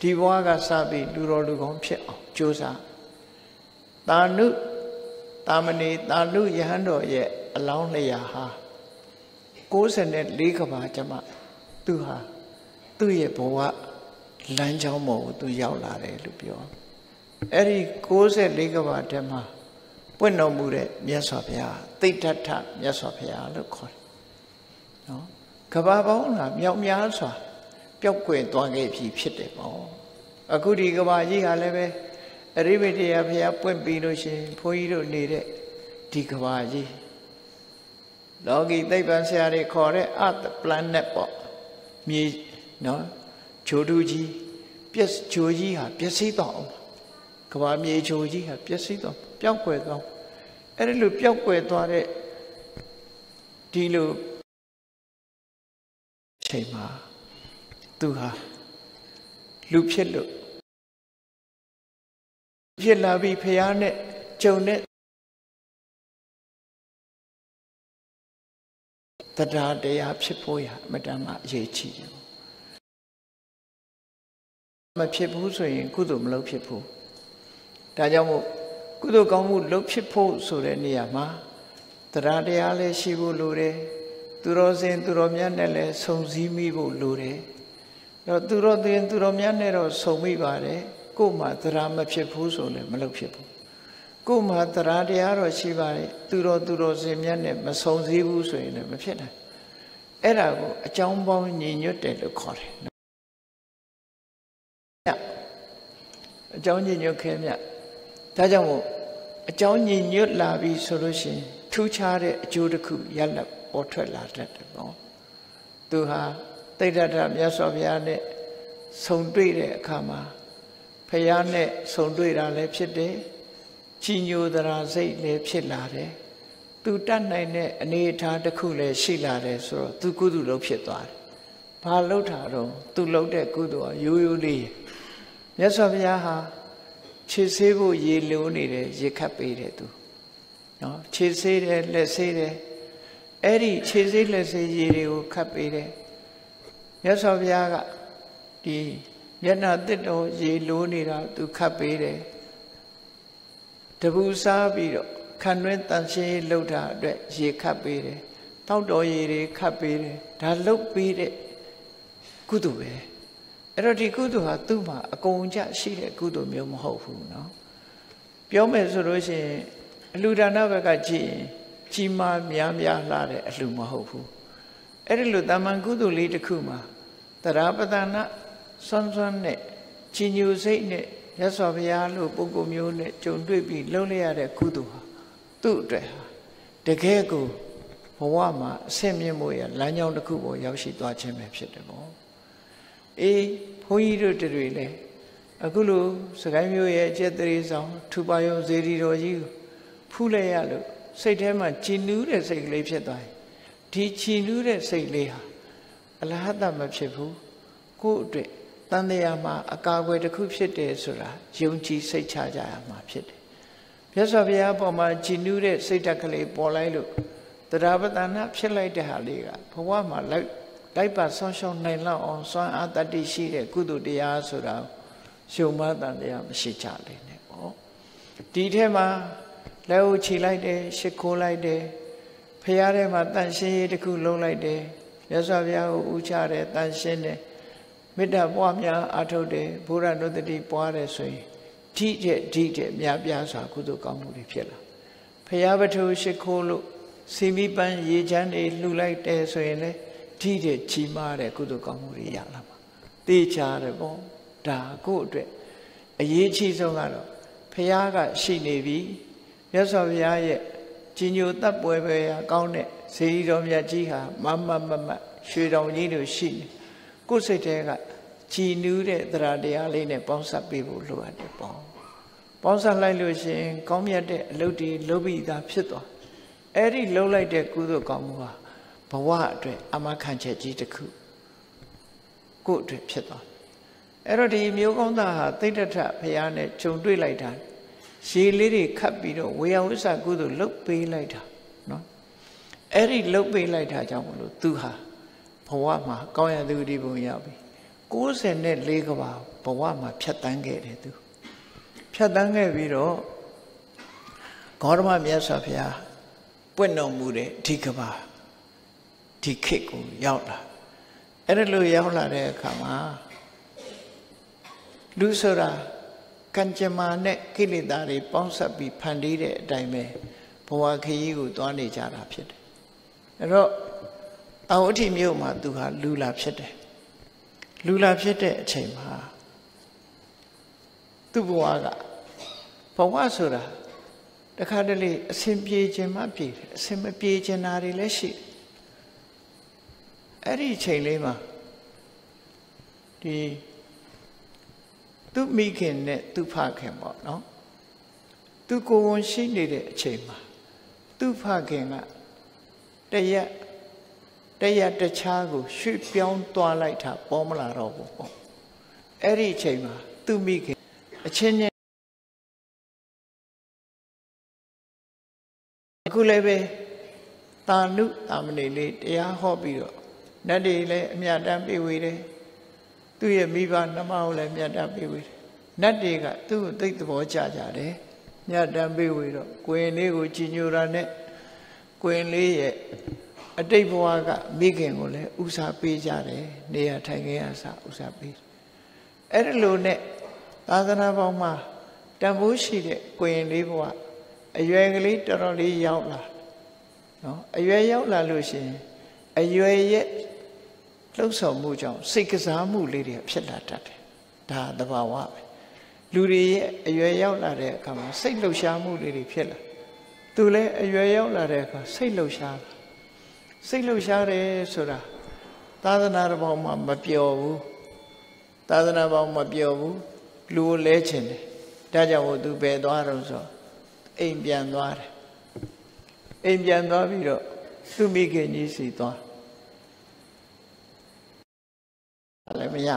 ဒီဘဝကစပြီးလူတော်လူကောင်းဖြစ်အောင်ကြိုးစားတာနုတာမဏေတာနုယဟန်တော်ရဲ့အလောင်းလျာဟာ94ကဘာကျမသူဟာသူ့ရဲ့ဘဝလမ်းကြောင်းပေါ်ကိုသူရောက်လာတယ်လို့ပြောအဲ့ဒီ64ကဘာတည်းမှာ ပွင့်တော်မူတဲ့မြတ်စွာဘုရားသိတ္တထမြတ်စွာဘုရားလို့ခေါ်တယ်နော်ကဘာပေါင်းလားမြောက်များစွာပျောက်ကွယ်သွားခဲ့ပြီဖြစ်တယ်ပေါ့အခုဒီကဘာကြီးဟာလည်းပဲအရိမိတရာဘုရားပွင့်ပြီးလို့ရှိရင်ဘုန်းကြီးတို့နေတဲ့ဒီကဘာကြီးလောကီသိပ္ပံဆရာတွေခေါ်တဲ့ Earth planet ပေါ့မြေနော်ဂျိုတူကြီးပြက်ဂျိုကြီးဟာပျက်စီးသွားအောင် ကဘာမြေဂျိုကြီးဟာပျက်စီးသွားပျောက်ကွယ်သွားအဲ့ဒီလိုပျောက်ကွယ်သွားတဲ့ဒီလိုချိန်မှာသူဟာလူဖြစ်လို့ဖြစ်လာပြီးဖះနဲ့ကြုံတဲ့တရားတရားဖြစ်ဖို့ရအမတန်မှအရေးကြီးတယ်မဖြစ်ဘူးဆိုရင်ကုသိုလ်မလုပ်ဖြစ်ဘူး ဒါကြောင့်မို့ကုသိုလ်ကောင်းမှုလုပ်ဖြစ်ဖို့ဆိုတဲ့နေရာမှာတရားတရားလည်းရှိဖို့လိုတယ်သူတော်စင်သူတော်မြတ်နဲ့လည်းဆုံစည်းမိဖို့လိုတယ်တော့သူတော်တင်သူတော်မြတ်နဲ့တော့ဆုံမိပါတယ်ကို့မှာတရားမဖြစ်ဘူးဆိုလည်းမလုပ်ဖြစ်ဘူးကို့မှာတရားတရားတော့ရှိပါတယ်သူတော်သူတော်စင်မြတ်နဲ့မဆုံစည်းဘူးဆိုရင်လည်းမဖြစ်နိုင်အဲ့ဒါကိုအကြောင်းပေါင်းညီညွတ်တယ်လို့ခေါ်တယ်အကြောင်းညညွတ်ခဲမြ ဒါကြောင့်မို့အကြောင်းညညွတ်လာပြီဆိုလို့ရှိရင်ထူးခြားတဲ့အကျိုးတစ်ခုရလတ်ပေါ်ထွက်လာတတ်တယ်ပေါ့သူဟာတိဋ္ဌတမြတ်စွာဘုရားနဲ့ဆုံတွေ့တဲ့အခါမှာဖះနဲ့ဆုံတွေ့တာလည်းဖြစ်တယ်ချီညိုသရာစိတ်လည်းဖြစ်လာတယ်သူတတ်နိုင်တဲ့အနေအထားတစ်ခုလည်းရှိလာတယ်ဆိုတော့သူကုသိုလ်လုပ်ဖြစ်သွားတယ်ဘာလုပ်တာတော့သူလုပ်တဲ့ကုသိုလ်ကရိုးရိုးလေးမြတ်စွာဘုရားဟာ ခြေဆေးဖို့ရေလိုနေတယ်ရေခတ်ပေးတယ်သူနော်ခြေဆေးတယ်လက်ဆေးတယ်အဲ့ဒီခြေဆေးလက်ဆေးရေတွေကိုခတ်ပေးတယ်မြတ်စွာဘုရားကဒီမျက်နှာတစ်တော်ရေလိုနေတာသူခတ်ပေးတယ်တပူစားပြီးတော့ခန္တွင်းတန်ရှင်းလှုပ်တာအတွက်ရေခတ်ပေးတယ်တောက်တော်ရေတွေခတ်ပေးတယ်ဒါလှုပ်ပေးတဲ့ကုသိုလ်ပဲ အဲ့တော့ဒီကုသိုလ်ဟာသူ့မှာအကုန်ကြရှိတဲ့ကုသိုလ်မျိုးမဟုတ်ဘူးเนาะပြောမယ်ဆိုလို့ရှိရင်အလှူဒါနဘက်ကကြည့်ရင်ကြီးမားများများလာတဲ့အလှူမဟုတ်ဘူးအဲ့ဒီလိုတာမန်ကုသိုလ်လေးတစ်ခုမှာတရားပဒနာစွန်းစွန်းနဲ့ကြီးညိုစိတ်နဲ့ရသော်ဘုရားလို့ပုဂ္ဂိုလ်မျိုးနဲ့ကြုံတွေ့ပြီးလှုပ်လိုက်ရတဲ့ကုသိုလ်ဟာသူ့အတွက်ဟာတကယ်ကိုဘဝမှာအဆင့်မြင့်မှုရလမ်းကြောင်းတစ်ခုပေါ်ရောက်ရှိသွားခြင်းပဲဖြစ်တယ်ပေါ့ အေးဘုန်းကြီးတို့တွေလည်းအခုလိုစကိုင်းမျိုးရဲ့အကျက်တရေဆောင်ထူပါယုံဇေဒီတော်ကြီးကိုဖူးလိုက်ရလို့စိတ်ထဲမှာကြည်နူးတဲ့စိတ်ကလေးဖြစ်သွားတယ်ဒီကြည်နူးတဲ့စိတ်လေးဟာအလဟတမဖြစ်ဘူးကိုယ့်အတွက်တန်တရားမှာအကာအကွယ်တစ်ခုဖြစ်တယ်ဆိုတာယုံကြည်စိတ်ချကြရမှာဖြစ်တယ်မြတ်စွာဘုရားအပေါ်မှာကြည်နူးတဲ့စိတ်ဓာတ်ကလေးပေါ်လိုက်လို့တရားပတနာဖြစ်လိုက်တဲ့ဟာလေးကဘဝမှာလိုက် လိုက်ပါဆောင်းရှောင်းနိုင်လောက်အောင်စွမ်းအားတတ္တိရှိတဲ့ကုသိုလ်တရားဆိုတာရှုံမတန်တရားမရှိကြလေနဲ့ပေါ့ဒီထဲမှာလက်ဦးခြိလိုက်တယ်ရှ िख ိုးလိုက်တယ်ဖရာထဲမှာတန်ရှင်းရေးတစ်ခုလုံးလိုက်တယ်မြတ်စွာဘုရားကိုဥချတယ်တန်ရှင်းတယ်မေတ္တာပွားများအထုတ်တယ်ဘုရားနုတ္တိပွားတယ်ဆိုရင်ဓိတဲ့ဓိတဲ့မြတ်ပြားစွာကုသိုလ်ကောင်းမှုတွေဖြစ်လာဖရာပထုရှ िख ိုးလို့စီမီပန်းရေချမ်းတွေလှူလိုက်တယ်ဆိုရင်လေ ဓိတဲ့ချီးမားတဲ့ကုသိုလ်ကောင်းမှုတွေရလာမှာတေချာတယ်ပေါ့ဒါကိုအတွက်အရေးကြီးဆုံးကတော့ဖရာကရှိနေပြီမြတ်စွာဘုရားရဲ့ကြီးညိုတပ်ပွဲပဲကောင်းတဲ့ဇေဒီတော်မြတ်ကြီးဟာမမမမရွှေတော်ကြီးတို့ရှိနေကိုယ်စိတ်ထဲကကြည်နူးတဲ့တရားတရားလေးနဲ့ပေါင်းစပ်ပေးဖို့လိုအပ်တယ်ပေါ့ပေါင်းစပ်လိုက်လို့ရှိရင် ကောင်းမြတ်တဲ့အလုပ်တွေလုပ်ပြီးသားဖြစ်သွားအဲ့ဒီလှုပ်လိုက်တဲ့ကုသိုလ်ကောင်းမှုဟာ ဘဝအတွက်အမခံချက်ကြီးတစ်ခုကိုယ့်အတွက်ဖြစ်သွားအဲ့တော့ဒီမျိုးကောင်းသားဟာသိတ္တထဘုရားနဲ့ခြုံတွေ့လိုက်တာရေလေးတွေခတ်ပြီးတော့ဝေယဝိဆကုသိုလ်လှုပ်ပေးလိုက်တာနော်အဲ့ဒီလှုပ်ပေးလိုက်တာကြောင့်မလို့သူဟာဘဝမှာကောင်းရသူဒီဘုံရောက်ပြီ94ကဘာဘဝမှာဖြတ်တန်းခဲ့တယ်သူဖြတ်တန်းခဲ့ပြီးတော့ဂေါရမမြတ်စွာဘုရားပွင့်တော်မူတဲ့ဒီကဘာ ဒီခေတ်ကိုရောက်လာအဲ့ဒါလိုရောက်လာတဲ့အခါမှာလူဆိုတာကံကြမ္မာနဲ့ကိလေသာတွေပေါင်းစပ်ပြီးဖန်တီးတဲ့အတိုင်းပဲဘဝခရီးကိုသွားနေကြတာဖြစ်တယ်အဲ့တော့အဝဋ္ဌိမြို့မှာသူဟာလူလာဖြစ်တယ်လူလာဖြစ်တဲ့အချိန်မှာသူ့ဘဝကဘဝဆိုတာတခါတလေအစဉ်ပြေခြင်းမှပြေတယ်အစဉ်မပြေခြင်းနာတွေလည်းရှိ အဲ့ဒီအချိန်လေးမှာဒီသူ့မိခင်နဲ့သူ့ဖခင်ပေါ့နော်သူကိုယ်ဝန်ရှိနေတဲ့အချိန်မှာသူ့ဖခင်ကတရက်တရက်တခြားကိုရွှေ့ပြောင်းသွားလိုက်တာပေါ်မလာတော့ဘူးပေါ့အဲ့ဒီအချိန်မှာသူ့မိခင်အချင်းချင်းအခုလည်းပဲတာနုတာမဏေလေးတရားဟောပြီးတော့ နတ်တွေလည်းအမြတ်တမ်းပြေဝေတယ်သူ့ရဲ့မိဘနှမကိုလည်းမြတ်တမ်းပြေဝေတယ်နတ်တွေကသူ့ကိုသိသဘောကျကြတယ်မြတ်တမ်းပြေဝေတော့ကိုရင်လေးကိုကြည်ညိုတာနဲ့ကိုရင်လေးရဲ့အတိတ်ဘဝကမိခင်ကိုလည်းဥစားပေးကြတယ်နေရာထိုင်ခင်းအစားဥစားပေးအဲ့ဒီလိုနဲ့သာသနာပေါင်းမှာတန်ဖိုးရှိတဲ့ကိုရင်လေးဘဝအရွယ်ကလေးတော်တော်လေးရောက်လာနော်အရွယ်ရောက်လာလို့ရှိရင်အရွယ်ရဲ့ လှုပ်ဆောင်မှုကြောင့်စိတ်ကစားမှုလေးတွေဖြစ်လာတတ်တယ်ဒါသဘာဝပဲလူတွေရဲ့အရွယ်ရောက်လာတဲ့အခါမှာစိတ်လှုပ်ရှားမှုတွေဖြစ်လာသူလည်းအရွယ်ရောက်လာတဲ့အခါစိတ်လှုပ်ရှားစိတ်လှုပ်ရှားတယ်ဆိုတာသာသနာတော်ဘောင်မှာမပျော်ဘူးသာသနာဘောင်မပျော်ဘူးလူကိုလဲချင်တယ်ဒါကြောင့်မို့သူပဲသွားတော့ဆိုအိမ်ပြန်သွားတယ်အိမ်ပြန်သွားပြီးတော့သူမိခင်ကြီးစီသွား လည်းမရ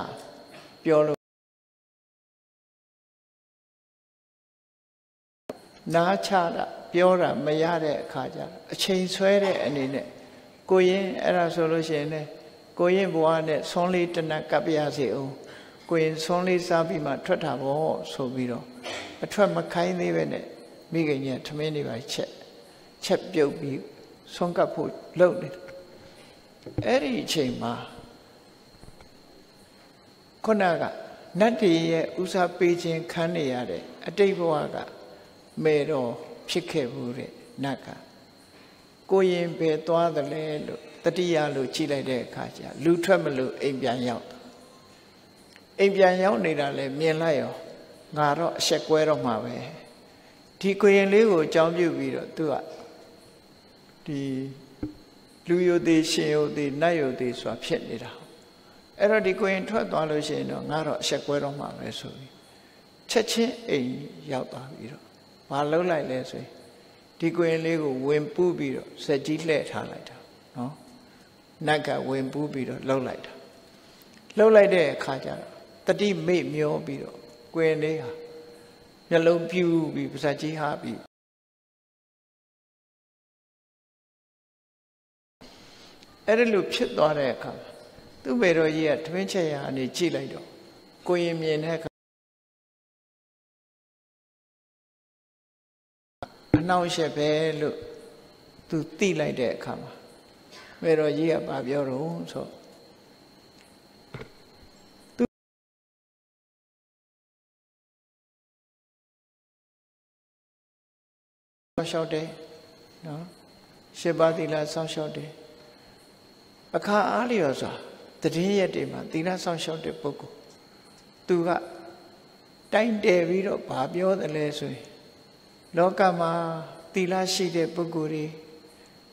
ပြောလို့နားချတာပြောတာမရတဲ့အခါကျတော့အချိန်ဆွဲတဲ့အနေနဲ့ကိုရင်အဲ့ဒါဆိုလို့ရှိရင်လည်းကိုရင်ဘဝနဲ့ဆွန်းလေးတနက်ကပ်ပြရစီအောင်ကိုရင်ဆွန်းလေးစားပြီးမှထွက်တာပေါ့ဆိုပြီးတော့အထွက်မခိုင်းသေးပဲနဲ့မိခင်ကြီးထမင်းတွေပါချက်ချက်ပြုတ်ပြီးဆွန်းကပ်ဖို့လုပ်နေတယ်အဲ့ဒီအချိန်မှာ ခုနကနတ်တွေရဲ့ဥစားပေးခြင်းခံနေရတဲ့အတိတ်ဘဝကမေတော်ဖြစ်ခဲ့ဘူးတဲ့နတ်ကကိုရင်ပဲသွားတယ်လေလို့တတိယလို့ကြည့်လိုက်တဲ့အခါကျလူထွက်မလို့အိမ်ပြန်ရောက်အိမ်ပြန်ရောက်နေတာလေမြင်လိုက်ရောငါတော့အဆက်ကွဲတော့မှာပဲဒီကိုရင်လေးကိုအကြောင်းပြုပြီးတော့သူကဒီလူယုတ်သေးရှင်ယုတ်သေးနတ်ယုတ်သေးဆိုတာဖြစ်နေတာ အဲ့တော့ဒီကိုရင်ထွက်သွားလို့ရှိရင်တော့ငါတော့အဆက်ကွဲတော့မှာပဲဆိုပြီးချက်ချင်းအိမ်ရောက်သွားပြီးတော့မလှုပ်လိုက်လဲဆိုရင်ဒီကိုရင်လေးကိုဝင်ပူးပြီးတော့စက်ကြီးလှည့်ထားလိုက်တာနော်နတ်ကဝင်ပူးပြီးတော့လှုပ်လိုက်တာလှုပ်လိုက်တဲ့အခါကျတော့တတိမိတ်မျောပြီးတော့ကိုရင်လေးဟာမျက်လုံးပြူပြီးပါဇက်ကြီးဟာပြီးအဲ့ဒါလို့ဖြစ်သွားတဲ့အခါ သူ့ဘေတော်ကြီးကထမင်းချက်ရအနေကြည့်လိုက်တော့ကိုရင်မြင်တဲ့အခါအနှောင့်အယှက်ပဲလို့သူသိလိုက်တဲ့အခါမှာဘေတော်ကြီးကဘာပြောတော့ဆိုဆောင်းလျှောက်တယ်နော်ရှစ်ပါးသီလဆောင်းလျှောက်တယ်အခါအားလျော်စွာ တည်ရက်တွေမှာသီလဆောင်းလျှောက်တဲ့ပုဂ္ဂိုလ်သူကတိုင်တယ်ပြီးတော့ဘာပြောတယ်လဲဆိုရင်လောကမှာသီလရှိတဲ့ပုဂ္ဂိုလ်တွေ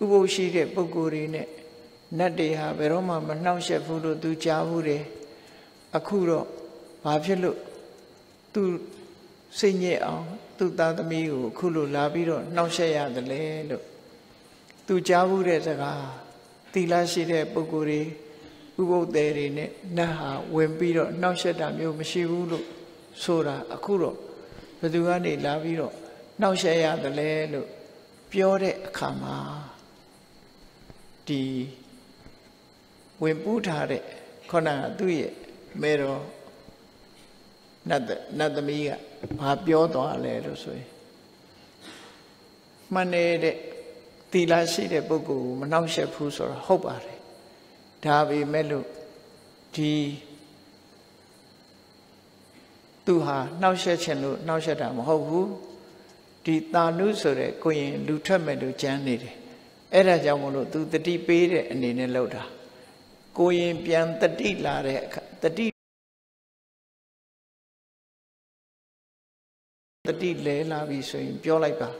ဥပုပ်ရှိတဲ့ပုဂ္ဂိုလ်တွေနဲ့နတ်တွေဟာဘယ်တော့မှမနှောင့်ယှက်ဘူးလို့သူကြားဘူးတယ်အခုတော့ဘာဖြစ်လို့သူစိတ်ညစ်အောင်သူ့သားသမီးကိုအခုလိုလာပြီးတော့နှောင့်ယှက်ရတယ်လေလို့သူကြားဘူးတဲ့စကားသီလရှိတဲ့ပုဂ္ဂိုလ်တွေ ဥပုပ်သေးတွေနဲ့နတ်ဟာဝင်ပြီးတော့နှောင့်ယှက်တာမျိုးမရှိဘူးလို့ဆိုတာအခုတော့ဘယ်သူကနေလာပြီးတော့နှောင့်ယှက်ရတယ်လေလို့ပြောတဲ့အခါမှာဒီဝင်ပူးထားတဲ့ခေါဏကသူ့ရဲ့မေတော်နတ်နတ်သမီးကဘာပြောသွားလဲလို့ဆိုရင်မှန်နေတဲ့သီလရှိတဲ့ပုဂ္ဂိုလ်ကိုမနှောက်ယှက်ဘူးဆိုတော့ဟုတ်ပါတယ် ဒါပေမဲ့လို့ဒီသူဟာနှောက်ယှက်ခြင်းလို့နှောက်ယှက်တာမဟုတ်ဘူးဒီတာနုဆိုတဲ့ကိုရင်လူထွက်မဲ့လို့ကြမ်းနေတယ်အဲ့ဒါကြောင့်မလို့သူတတိပေးတဲ့အနေနဲ့လှုပ်တာကိုရင်ပြန်တတိလာတဲ့အခါတတိတတိလဲလာပြီဆိုရင် ပြောလိုက်ပါ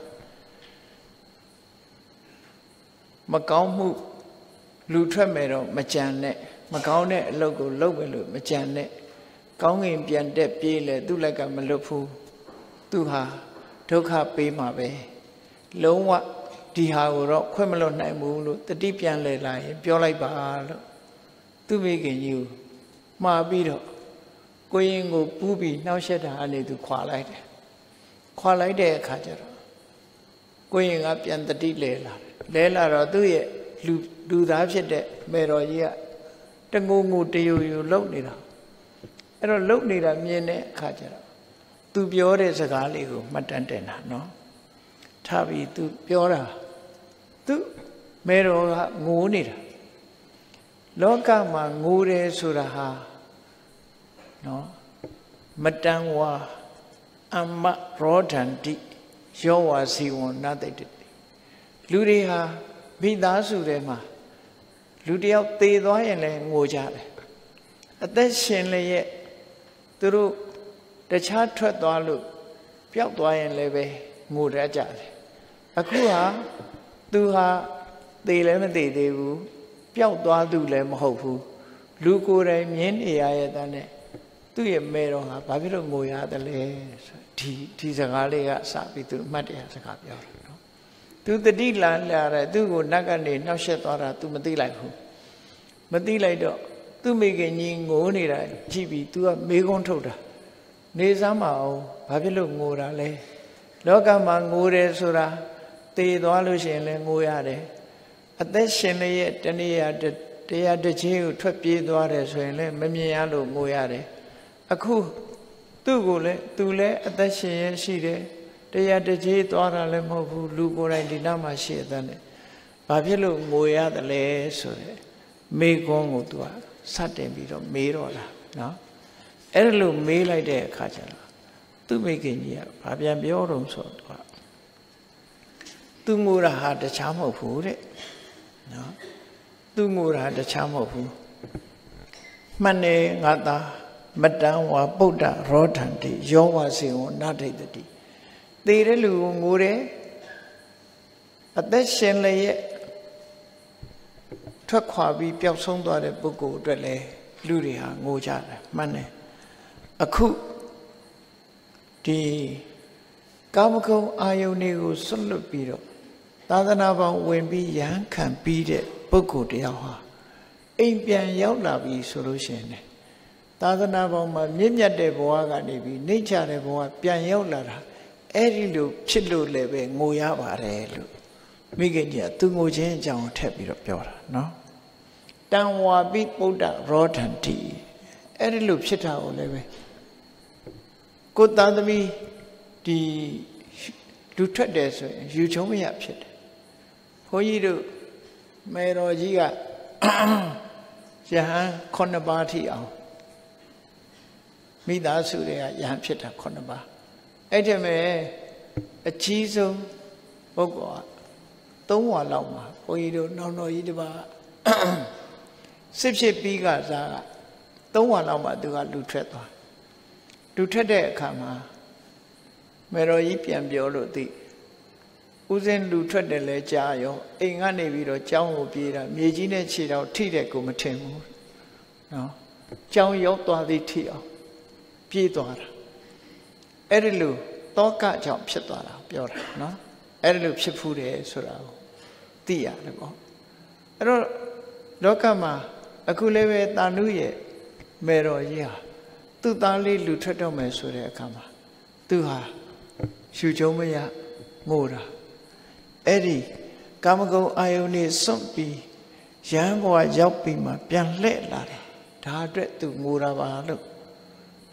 မကောင်းမှု လူထွက်မဲ့တော့မကြံနဲ့မကောင်းတဲ့အလုပ်ကိုလုပ်မယ်လို့မကြံနဲ့ကောင်းငင်ပြန်တက်ပြေးလေသူ့လက်ကမလွတ်ဘူးသူဟာဒုက္ခပေးမှာပဲလုံးဝဒီဟာကိုတော့ခွင့်မလွတ်နိုင်ဘူးလို့တတိပြန်လဲလာရင်ပြောလိုက်ပါလို့သူမိခင်ကြီးကိုမှားပြီးတော့ကိုရင်ကိုပူးပြီးနှောက်ရှက်တာအနေသူခွာလိုက်တယ်ခွာလိုက်တဲ့အခါကျတော့ကိုရင်ကပြန်တတိလဲလာတယ်လဲလာတော့သူ့ရဲ့လူ လူသားဖြစ်တဲ့မေတော်ကြီးကတငုံငုတယုံယုံလုံနေတာအဲ့တော့လုံနေတာမြင်တဲ့အခါကျတော့သူပြောတဲ့စကားလေးကိုမှတ်တမ်းတင်တာနော်ထားပြီးသူပြောတာသူမေတော်ကငိုးနေတာလောကမှာငိုးတယ်ဆိုတာဟာနော်မတန်ဝါအမရောဒန္တိယောဝါစီဝနတိတလူတွေဟာမိသားစုထဲမှာ လူတယောက်သေသွားရင်လည်းငိုကြတယ်အသက်ရှင်လည်းရဲ့သူတို့တခြားထွက်သွားလို့ပျောက်သွားရင်လည်းပဲငိုတတ်ကြတယ်အခုဟာသူဟာသေလည်းမသေးသေးဘူးပျောက်သွားသူလည်းမဟုတ်ဘူးလူကိုယ်တိုင်မြင်နေရရဲ့တန်းနဲ့သူ့ရဲ့မဲတော်ဟာဘာဖြစ်လို့ငိုရတယ်လဲဆိုဒီဒီစကားလေးကစပြီးသူအမှတ်တရစကားပြောတာနော် သူတတိလန်လာတယ်သူ့ကိုနတ်ကနေနှောက်ရှက်သွားတာ तू မသိလိုက်ဘူးမသိလိုက်တော့သူ့မိခင်ကြီးငိုနေတာကြည့်ပြီး तू ကမေးခွန်းထုတ်တာနေစမ်းမအောင်ဘာဖြစ်လို့ငိုတာလဲလောကမှာငိုတယ်ဆိုတာတည်သွားလို့ရှိရင်လည်းငိုရတယ်အသက်ရှင်လျက်တနေ့ရတရားတစ်ချင်းကိုထွက်ပြေးသွားတယ်ဆိုရင်လည်းမမြင်ရလို့ငိုရတယ်အခုသူ့ကိုလည်းသူလည်းအသက်ရှင်ရရှိတယ် တရားတစ်ချင်းသွားတာလည်းမဟုတ်ဘူးလူကိုယ်တိုင်ဒီနားမှာရှိတဲ့နဲ့ဘာဖြစ်လို့ငိုရတယ်လဲဆိုတဲ့မေကွန်းကိုသူကစတင်ပြီးတော့မေးတော့တာနော်အဲ့ဒါလို့မေးလိုက်တဲ့အခါကျတော့သူ့မိခင်ကြီးကဘာပြန်ပြောတော့ဆိုတော့သူငိုတာဟာတခြားမဟုတ်ဘူးတဲ့နော်သူငိုတာတခြားမဟုတ်ဘူးမှန်တယ်ငါသားမတန်ဝါပုဒ္ဒရောထံတိယောဝစီဝနာဒိတတိ သေတဲ့လူကိုငိုတယ်အသက်ရှင်လျက်ထွက်ခွာပြီးပျောက်ဆုံးသွားတဲ့ပုဂ္ဂိုလ်အတွက်လည်းလူတွေဟာငိုကြတယ်မှန်တယ်အခုဒီကာမဂုဏ်အာယုန်တွေကိုဆွတ်လွတ်ပြီးတော့သာသနာပေါင်းဝင်ပြီးရဟန်းခံပြီးတဲ့ပုဂ္ဂိုလ်တယောက်ဟာအိမ်ပြန်ရောက်လာပြီဆိုလို့ရှိရင်သာသနာပေါင်းမှာမြင့်မြတ်တဲ့ဘဝကနေပြီးနှိမ့်ချတဲ့ဘဝပြန်ရောက်လာတာ အဲ့ဒီလိုဖြစ်လို့လည်းပဲငိုရပါတယ်လို့မိခင်ကြီးကသူငိုခြင်းအကြောင်းထည့်ပြီးတော့ပြောတာနော်တံဝါပိပုဒ္ဒရောဒန္တိအဲ့ဒီလိုဖြစ်တာကိုလည်းပဲကိုသားသမီးဒီလူထွက်တယ်ဆိုရင်ယူချုံမရဖြစ်တယ်ဘုန်းကြီးတို့မေတော်ကြီးကယဟန်9ပါးထိအောင်မိသားစုတွေကယဟန်ဖြစ်တာ9ပါး အဲ့ဒီမဲ့အကြီးဆုံးပုဂ္ဂိုလ်က3ဝါလောက်မှာဘုန်းကြီးတို့နောင်တော်ကြီးတပါစစ်ဖြစ်ပြီးကစားက3ဝါလောက်မှာသူကလူထွက်သွားလူထွက်တဲ့အခါမှာမေတော်ကြီးပြန်ပြောလို့သိဦးစင်းလူထွက်တယ်လဲကြားရောအိမ်ကနေပြီးတော့ကြောင်းကိုပြေးတာမြေကြီးနဲ့ခြေတော့ထိတဲ့ကိုမထင်ဘူးနော်ကြောင်းရောက်သွားသည်ထိအောင်ပြေးသွားတာ အဲ့ဒီလိုတောကကြောင့်ဖြစ်သွားတာပြောတာနော်အဲ့ဒီလိုဖြစ်ဖူးတယ်ဆိုတာကိုသိရတယ်ပေါ့အဲ့တော့လောကမှာအခုလည်းပဲတာနုရဲ့မေတော်ကြီးဟာသူ့သားလေးလူထွက်တော့မယ်ဆိုတဲ့အခါမှာသူဟာရှူချုံမရငိုတာအဲ့ဒီကာမဂုဏ်အာယုန်နေစွန့်ပြီးရဟန်းဘဝရောက်ပြီးမှပြန်လှည့်လာတယ်ဒါအတွက်သူငိုတာပါလို့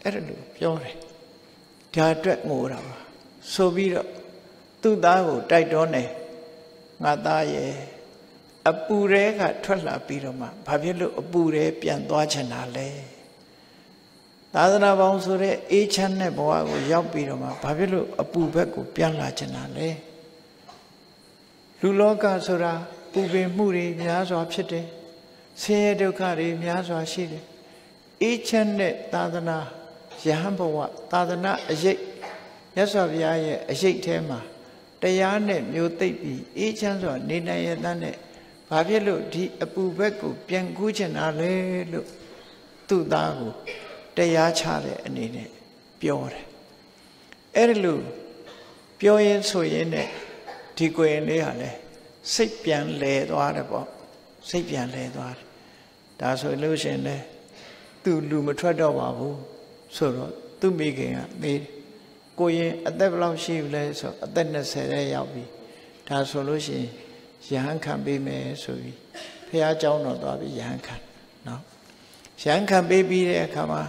အဲ့ဒါလို့ပြောတယ် ဒါအတွက်ငိုတာပါဆိုပြီးတော့သူ့သားကိုတိုက်တွန်းတယ်ငါသားရဲ့အပူရဲကထွက်လာပြီးတော့မှဘာဖြစ်လို့အပူရဲပြန်သွားချင်တာလဲသာသနာပေါင်းဆိုတဲ့အေးချမ်းတဲ့ဘဝကိုရောက်ပြီးတော့မှဘာဖြစ်လို့အပူဘက်ကိုပြန်လာချင်တာလဲလူလောကဆိုတာပူပင်မှုတွေများစွာဖြစ်တယ်ဆင်းရဲဒုက္ခတွေများစွာရှိတယ်အေးချမ်းတဲ့သာသနာ ယဟန်ဘဝသာသနာအရေးရသော်ဘုရားရဲ့အရေးထဲမှာတရားနဲ့မျိုးသိပ်ပြီးအေးချမ်းစွာနေနိုင်ရတဲ့နဲ့ဘာဖြစ်လို့ဒီအပူဘက်ကိုပြန်ကူးချင်တာလဲလို့သူ့သားကိုတရားချတဲ့အနေနဲ့ပြောတယ်အဲ့ဒီလိုပြောရင်ဆိုရင်ねဒီကိုရင်လေးဟာလဲစိတ်ပြန်လဲသွားတယ်ပေါ့စိတ်ပြန်လဲသွားတယ်ဒါဆိုလို့ရှင်လဲသူလူမထွက်တော့ပါဘူး ဆိုတော့သူ့မိခင်ကမေးကိုရင်အသက်ဘယ်လောက်ရှိပြီလဲဆိုအသက်20ရဲ့ရောက်ပြီဒါဆိုလို့ရှိရင်ယဟန်ခံပေးမယ်ဆိုပြီးဖះเจ้าတော်သွားပြီးယဟန်ခံနော်ယဟန်ခံပေးပြီးတဲ့အခါမှာ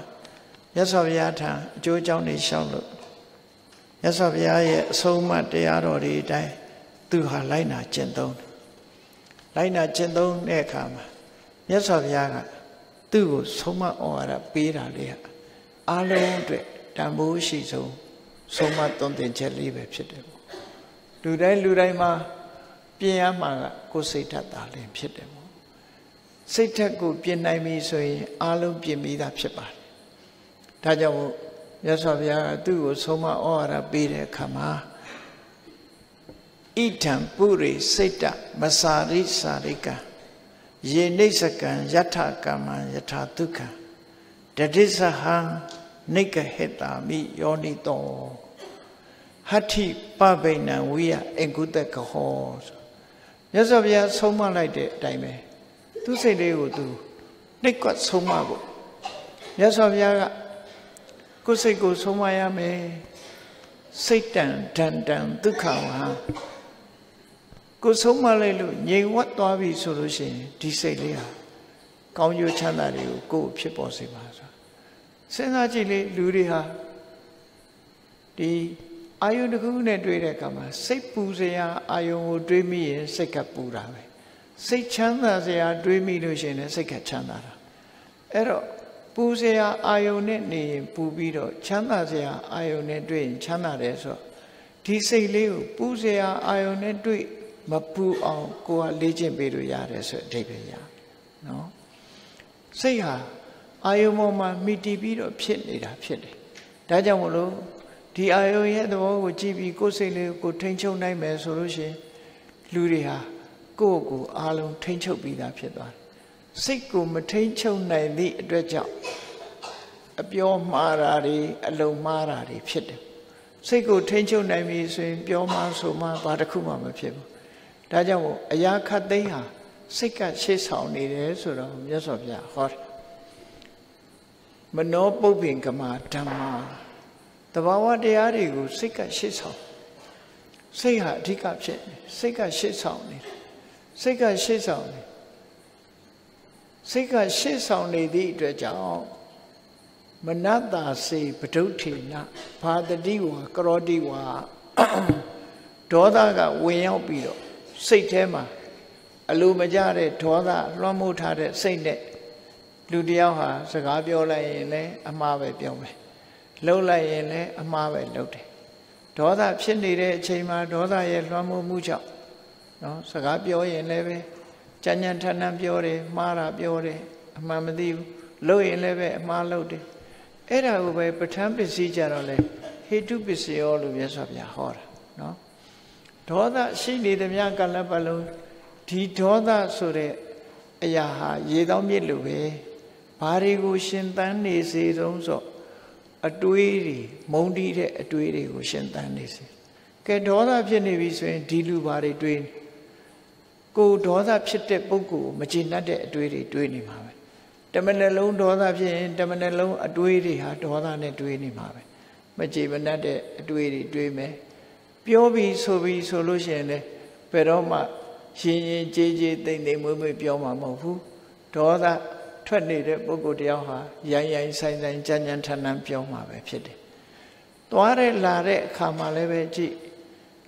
မြတ်စွာဘုရားထံအကျိုးအကြောင်းတွေရှောက်လို့မြတ်စွာဘုရားရဲ့အဆုံးအမတရားတော်တွေအတိုင်းသူဟာလိုက်နာကျင့်သုံးတယ်လိုက်နာကျင့်သုံးတဲ့အခါမှာမြတ်စွာဘုရားကသူ့ကိုဆုံးမဩဝါဒပေးတာလေးဟာ အားလုံးအတွက်တန်ဖိုးရှိဆုံးဆုံးမသွန်သင်ချက်လေးပဲဖြစ်တယ်ပေါ့လူတိုင်းလူတိုင်းမှာပြင်ရမှာကကိုယ်စိတ်ဓာတ်သာလင်ဖြစ်တယ်ပေါ့စိတ်ဓာတ်ကိုပြင်နိုင်ပြီဆိုရင်အားလုံးပြင်ပြီးသားဖြစ်ပါတယ်ဒါကြောင့်မြတ်စွာဘုရားကသူ့ကိုဆုံးမဩဝါဒပေးတဲ့အခါမှာဣထံပုရိစိတ်တမစာရိစာရိကယေနိစ္စကံယထကမ္မံယထဒုက္ခံ တတိစဟံနိကဟေတာမိယောနိတောဟတ္ထိပပိဏံဝိယအင်္ဂုတကဟောမြတ်စွာဘုရားဆုံးမလိုက်တဲ့အတိုင်းပဲသူစိတ်လေးကိုသူနှိတ်ကွက်ဆုံးမဖို့မြတ်စွာဘုရားကကိုယ်စိတ်ကိုဆုံးမရမယ်စိတ်တန်ဒန်တန်ဒုက္ခဝဟကိုဆုံးမလိုက်လို့ငြိမ်ဝတ်သွားပြီဆိုလို့ရှိရင်ဒီစိတ်လေးဟာကောင်းကျိုးချမ်းသာတွေကိုကိုယ်ဖြစ်ပေါ်စေပါဆို စဉ်းစားကြည့်လေလူတွေဟာဒီအာယုန်တစ်ခုနဲ့တွေ့တဲ့အခါမှာစိတ်ပူစရာအာယုန်ကိုတွေးမိရင်စိတ်ကပူတာပဲစိတ်ချမ်းသာစရာတွေးမိလို့ရှိရင်လည်းစိတ်ကချမ်းသာတာအဲ့တော့ပူစရာအာယုန်နဲ့နေရင်ပူပြီးတော့ချမ်းသာစရာအာယုန်နဲ့တွေ့ရင်ချမ်းသာတယ်ဆိုတော့ဒီစိတ်လေးကိုပူစရာအာယုန်နဲ့တွေ့မပူအောင်ကိုယ်ကလေ့ကျင့်ပေးလို့ရတယ်ဆိုအဓိပ္ပာယ်ရနော်စိတ်ဟာ အာယုံပေါ်မှာမိတီပြီးတော့ဖြစ်နေတာဖြစ်တယ်ဒါကြောင့်မလို့ဒီအာယုံရဲ့သဘောကိုကြည့်ပြီးကိုယ်စိတ်လေးကိုထိန်းချုပ်နိုင်မယ်ဆိုလို့ရှိရင်လူတွေဟာကိုယ့်ကိုယ်အားလုံးထိန်းချုပ်ပြီးသားဖြစ်သွားတယ်စိတ်ကိုမထိန်းချုပ်နိုင်သည့်အတွက်ကြောင့်အပြောမှားတာတွေအလုံမှားတာတွေဖြစ်တယ်စိတ်ကိုထိန်းချုပ်နိုင်ပြီဆိုရင်ပြောမှဆိုမှဘာတစ်ခုမှမဖြစ်ဘူးဒါကြောင့်မို့အရာခတ်သိမ်းဟာစိတ်ကရှေ့ဆောင်နေတယ်ဆိုတော့မြတ်စွာဘုရားဟောတယ် မနောပုပ္ပင်ကမာဓမ္မာတဘာဝတရားတွေကိုစိတ်ကရှေ့ဆောင်စိတ်ဟာအဓိကဖြစ်နေစိတ်ကရှေ့ဆောင်နေတယ်စိတ်ကရှေ့ဆောင်နေစိတ်ကရှေ့ဆောင်နေသည့်အတွက်ကြောင့်မနတ္တာစေပဒုဋ္ဌိနဘာတတိဝါကရောတိဝါဒေါသကဝင်ရောက်ပြီးတော့စိတ်ထဲမှာအလိုမကျတဲ့ဒေါသလွှမ်းမိုးထားတဲ့စိတ်နဲ့ လူတယောက်ဟာစကားပြောလိုက်ရင်လည်းအမှားပဲပြောမယ်လှုပ်လိုက်ရင်လည်းအမှားပဲလှုပ်တယ်ဒေါသဖြစ်နေတဲ့အချိန်မှာဒေါသရဲ့လွှမ်းမိုးမှုကြောင့်နော်စကားပြောရင်လည်းပဲကြံ့ကြံ့ထန်ထန်ပြောတယ်မှားတာပြောတယ်အမှန်မသိဘူးလှုပ်ရင်လည်းပဲအမှားလှုပ်တယ်အဲ့ဒါကိုပဲပဋ္ဌာန်းပစ္စည်းကြတော့လေဟေတုပစ္စယောလို့မြတ်စွာဘုရားဟောတာနော်ဒေါသရှိနေသမျှကလပ်ပတ်လုံးဒီဒေါသဆိုတဲ့အရာဟာရေတောင်းမြစ်လိုပဲ ဘာတွေကိုရှင်သန်နေစေတုံးဆိုအတွေးတွေမုံတီးတဲ့အတွေးတွေကိုရှင်သန်နေစေကဲဒေါသဖြစ်နေပြီဆိုရင်ဒီလူဘာတွေတွေးကိုဒေါသဖြစ်တဲ့ပုဂ္ဂိုလ်မကျေနပ်တဲ့အတွေးတွေတွေးနေမှာပဲတမန်လုံးဒေါသဖြစ်ရင်တမန်လုံးအတွေးတွေဟာဒေါသနဲ့တွေးနေမှာပဲမကျေမနပ်တဲ့အတွေးတွေတွေးမယ်ပြောပြီးဆိုပြီးဆိုလို့ရှိရင်လည်းဘယ်တော့မှရှင်ရင်ကြေးကြေးတိမ်တိမ်မွေ့မွေ့ပြောမှာမဟုတ်ဘူးဒေါသ ထွက်နေတဲ့ပုဂ္ဂိုလ်တယောက်ဟာရိုင်းရိုင်းဆိုင်ဆိုင်ကြမ်းကြမ်းထန်ထန်ပြောမှာပဲဖြစ်တယ်။သွားတဲ့လာတဲ့အခါမှာလည်းပဲကြည့်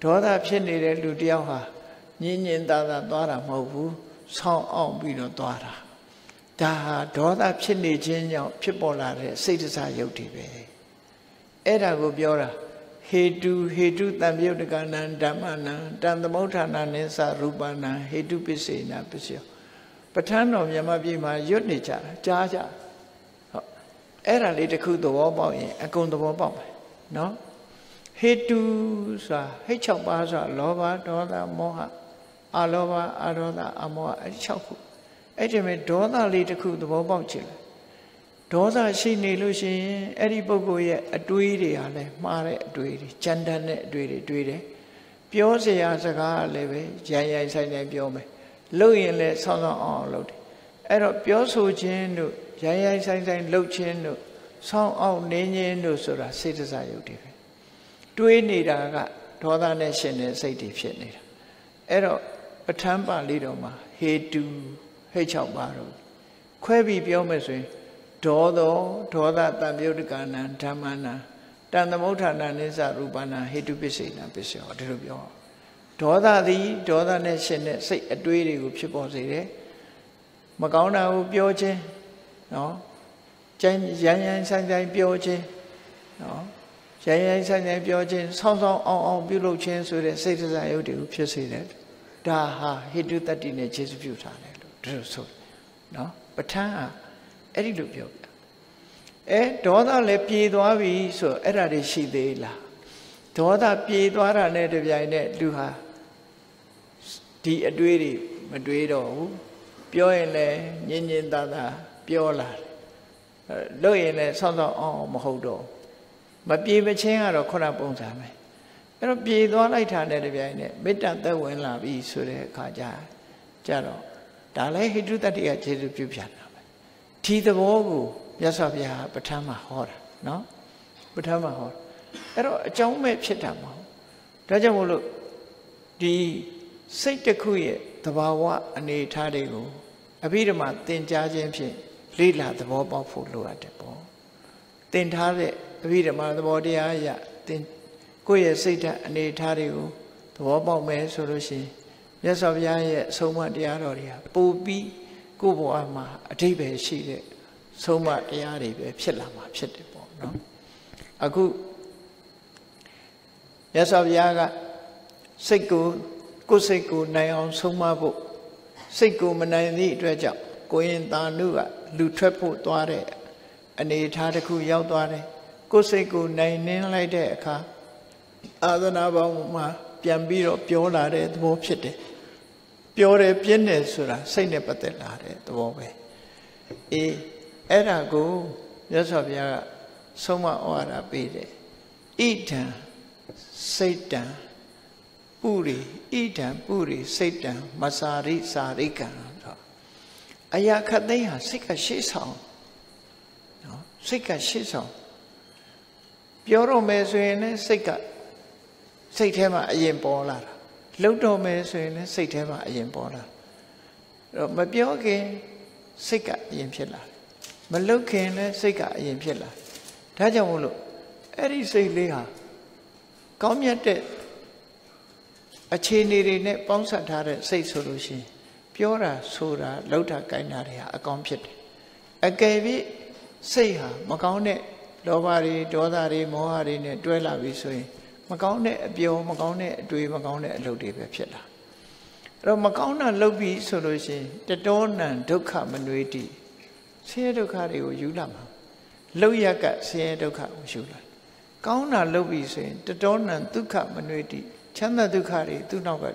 ဒေါသဖြစ်နေတဲ့လူတယောက်ဟာညင်ညင်သာသာသွားတာမဟုတ်ဘူး။ဆောင်းအောင်ပြီးတော့သွားတာ။ဒါဟာဒေါသဖြစ်နေခြင်းကြောင့်ဖြစ်ပေါ်လာတဲ့စိတ်တစားယုတ်တွေပဲ။အဲ့ဒါကိုပြောတာဟေတုဟေတုတံပြုတ်တကနံဓမ္မနံတံသမုဋ္ဌာနာနိသရူပနံဟေတုပစ္စေနာပစ္စယော ပဋ္ဌာန်းတော်မြန်မာပြည်မှာရွတ်နေကြတာကြားကြဟုတ်အဲ့ဒါလေးတစ်ခုသဘောပေါက်ရင်အကုန်သဘောပေါက်မယ်နော်ဟေတုဆိုတာဟိတ်6ပါးဆိုတာလောဘဒေါသမောဟအလောဘအဒေါသအမောဟအဲ့6ခုအဲ့ဒီမဲ့ဒေါသလေးတစ်ခုသဘောပေါက်ချင်တယ်ဒေါသရှိနေလို့ရှိရင်အဲ့ဒီပုဂ္ဂိုလ်ရဲ့အတွေးတွေဟာလည်းမှားတဲ့အတွေးတွေကြမ်းတမ်းတဲ့အတွေးတွေတွေးတယ်ပြောစရာစကားလည်းပဲရိုင်းရိုင်းဆိုင်ဆိုင်ပြောမယ် လုပ်ရင်လည်းဆောင်းဆောင်းအောင်လုပ်တယ်အဲ့တော့ပြောဆိုခြင်းတို့ရိုင်းရိုင်းဆိုင်ဆိုင်လုပ်ခြင်းတို့ဆောင်းအောင်နေခြင်းတို့ဆိုတာစိတ်တစားယုတ်တွေပဲတွေးနေတာကဒေါသနဲ့ရှင်တဲ့စိတ်တွေဖြစ်နေတာအဲ့တော့ပဋ္ဌာန်းပါဠိတော်မှာဟေတုဟိတ်6ပါတော့ခွဲပြီးပြောမယ်ဆိုရင်ဒေါသောဒေါသတံမြုတ်တကနံဓမ္မနာတန်သမုဋ္ဌာနာနိစ္စရူပနာဟေတုပစ္စေနာပစ္စယောဒီလိုပြော ဒေါသသည်ဒေါသနဲ့ရှင်တဲ့စိတ်အတွေးတွေကိုဖြစ်ပေါ်စေတယ်မကောင်းတာကိုပြောခြင်းနော်ကြမ်းရမ်းရမ်းဆိုင်ဆိုင်ပြောခြင်းနော်ရမ်းရမ်းဆိုင်ဆိုင်ပြောခြင်းဆောင်းဆောင်းအောင်အောင်ပြုလုပ်ခြင်းဆိုတဲ့စိတ်တရားရုပ်တွေကိုဖြစ်စေတယ်ဒါဟာဟိတုတ္တိနဲ့ခြေစွပြုထားတယ်လို့ဒီလိုဆိုနော်ပဋ္ဌာန်းဟာအဲ့ဒီလိုပြောပြအဲဒေါသလည်းပြေသွားပြီဆိုအဲ့ဒါတွေရှိသေးလားဒေါသပြေသွားတာနဲ့တပြိုင်နက်လူဟာ ဒီအတွေးတွေမတွေးတော့ဘူးပြောရင်လည်းညင်ညင်သာသာပြောလာတယ်လို့ရင်လည်းဆောင်းဆောင်းအောင်မဟုတ်တော့မပြေမချင်းကတော့ခုနပုံစံပဲအဲ့တော့ပြေသွားလိုက်တာနဲ့တပြိုင်နက်မေတ္တာသက်ဝင်လာပြီဆိုတဲ့အခါကျကြတော့ဒါလည်းဟိတုတ္တိကခြေစုပြုပြတာပဲဒီသဘောကိုမြတ်စွာဘုရားပဋ္ဌာန်းမှာဟောတာနော်ပဋ္ဌာန်းမှာဟောအဲ့တော့အကြောင်းမဲ့ဖြစ်တာမဟုတ်ဒါကြောင့်မို့လို့ဒီ စိတ်တစ်ခုရဲ့သဘာဝအနေအထားတွေကိုအဘိဓမ္မာသင်ကြားခြင်းဖြင့်လေ့လာသဘောပေါက်ဖို့လိုအပ်တယ်ပေါ့သင်ထားတဲ့အဘိဓမ္မာသဘောတရားအရသင်ကိုယ့်ရဲ့စိတ်ဓာတ်အနေအထားတွေကိုသဘောပေါက်မယ်ဆိုလို့ရှိရင်မြတ်စွာဘုရားရဲ့အဆုံးအမတရားတော်တွေကပို့ပြီးကိုယ့်ဘဝမှာအထိပ္ပယ်ရှိတဲ့ဆုံးမတရားတွေပဲဖြစ်လာမှာဖြစ်တယ်ပေါ့နော်အခုမြတ်စွာဘုရားကစိတ်ကို ကိုယ်စိတ်ကိုနိုင်အောင်ဆုံးမဖို့စိတ်ကိုမနိုင်သည့်အတွက်ကြောင့်ကိုရင်သာနုကလူထွက်ဖို့သွားတဲ့အနေအထားတစ်ခုရောက်သွားတယ်ကိုယ်စိတ်ကိုနိုင်နှင်းလိုက်တဲ့အခါအာသနာပေါင်းမှာပြန်ပြီးတော့ပြောလာတဲ့သဘောဖြစ်တယ်ပြောတယ်ပြင်းတယ်ဆိုတာစိတ်နဲ့ပတ်သက်လာတဲ့သဘောပဲအေးအဲ့ဒါကိုမြတ်စွာဘုရားကဆုံးမဩဝါဒပေးတယ်ဣဒံစိတ်တံ ပုရိဣဒံပုရိစိတ်တံမစာရိစာရိကံတော့အရာခတ်သိမ်းဟာစိတ်ကရှေ့ဆောင်နော်စိတ်ကရှေ့ဆောင်ပြောတော့မယ်ဆိုရင်လည်းစိတ်ကစိတ်ထဲမှာအရင်ပေါ်လာတာလှုပ်တော့မယ်ဆိုရင်လည်းစိတ်ထဲမှာအရင်ပေါ်လာအဲ့တော့မပြောခင်စိတ်ကအရင်ဖြစ်လာမလှုပ်ခင်လည်းစိတ်ကအရင်ဖြစ်လာဒါကြောင့်မို့လို့အဲ့ဒီစိတ်လေးဟာကောင်းမြတ်တဲ့ အခြေအနေတွေနဲ့ပေါင်းစပ်ထားတဲ့စိတ်ဆိုလို့ရှိရင်ပြောတာဆိုတာလှုပ်တာကိုင်းတာတွေဟာအကောင်းဖြစ်တယ်အကယ်၍စိတ်ဟာမကောင်းတဲ့လောဘတွေဒေါသတွေမောဟတွေနဲ့တွဲလာပြီဆိုရင်မကောင်းတဲ့အပြောမကောင်းတဲ့အတွေ့မကောင်းတဲ့အလုပ်တွေပဲဖြစ်လာအဲ့တော့မကောင်းတာလုပ်ပြီးဆိုလို့ရှိရင်တတောနံဒုက္ခမနွေတိဆင်းရဲဒုက္ခတွေကိုယူလာမှာလောက်ရကဆင်းရဲဒုက္ခကိုယူလာကောင်းတာလုပ်ပြီးဆိုရင်တတောနံဒုက္ခမနွေတိ ချမ်းသာဒုက္ခတွေသူ့နောက်က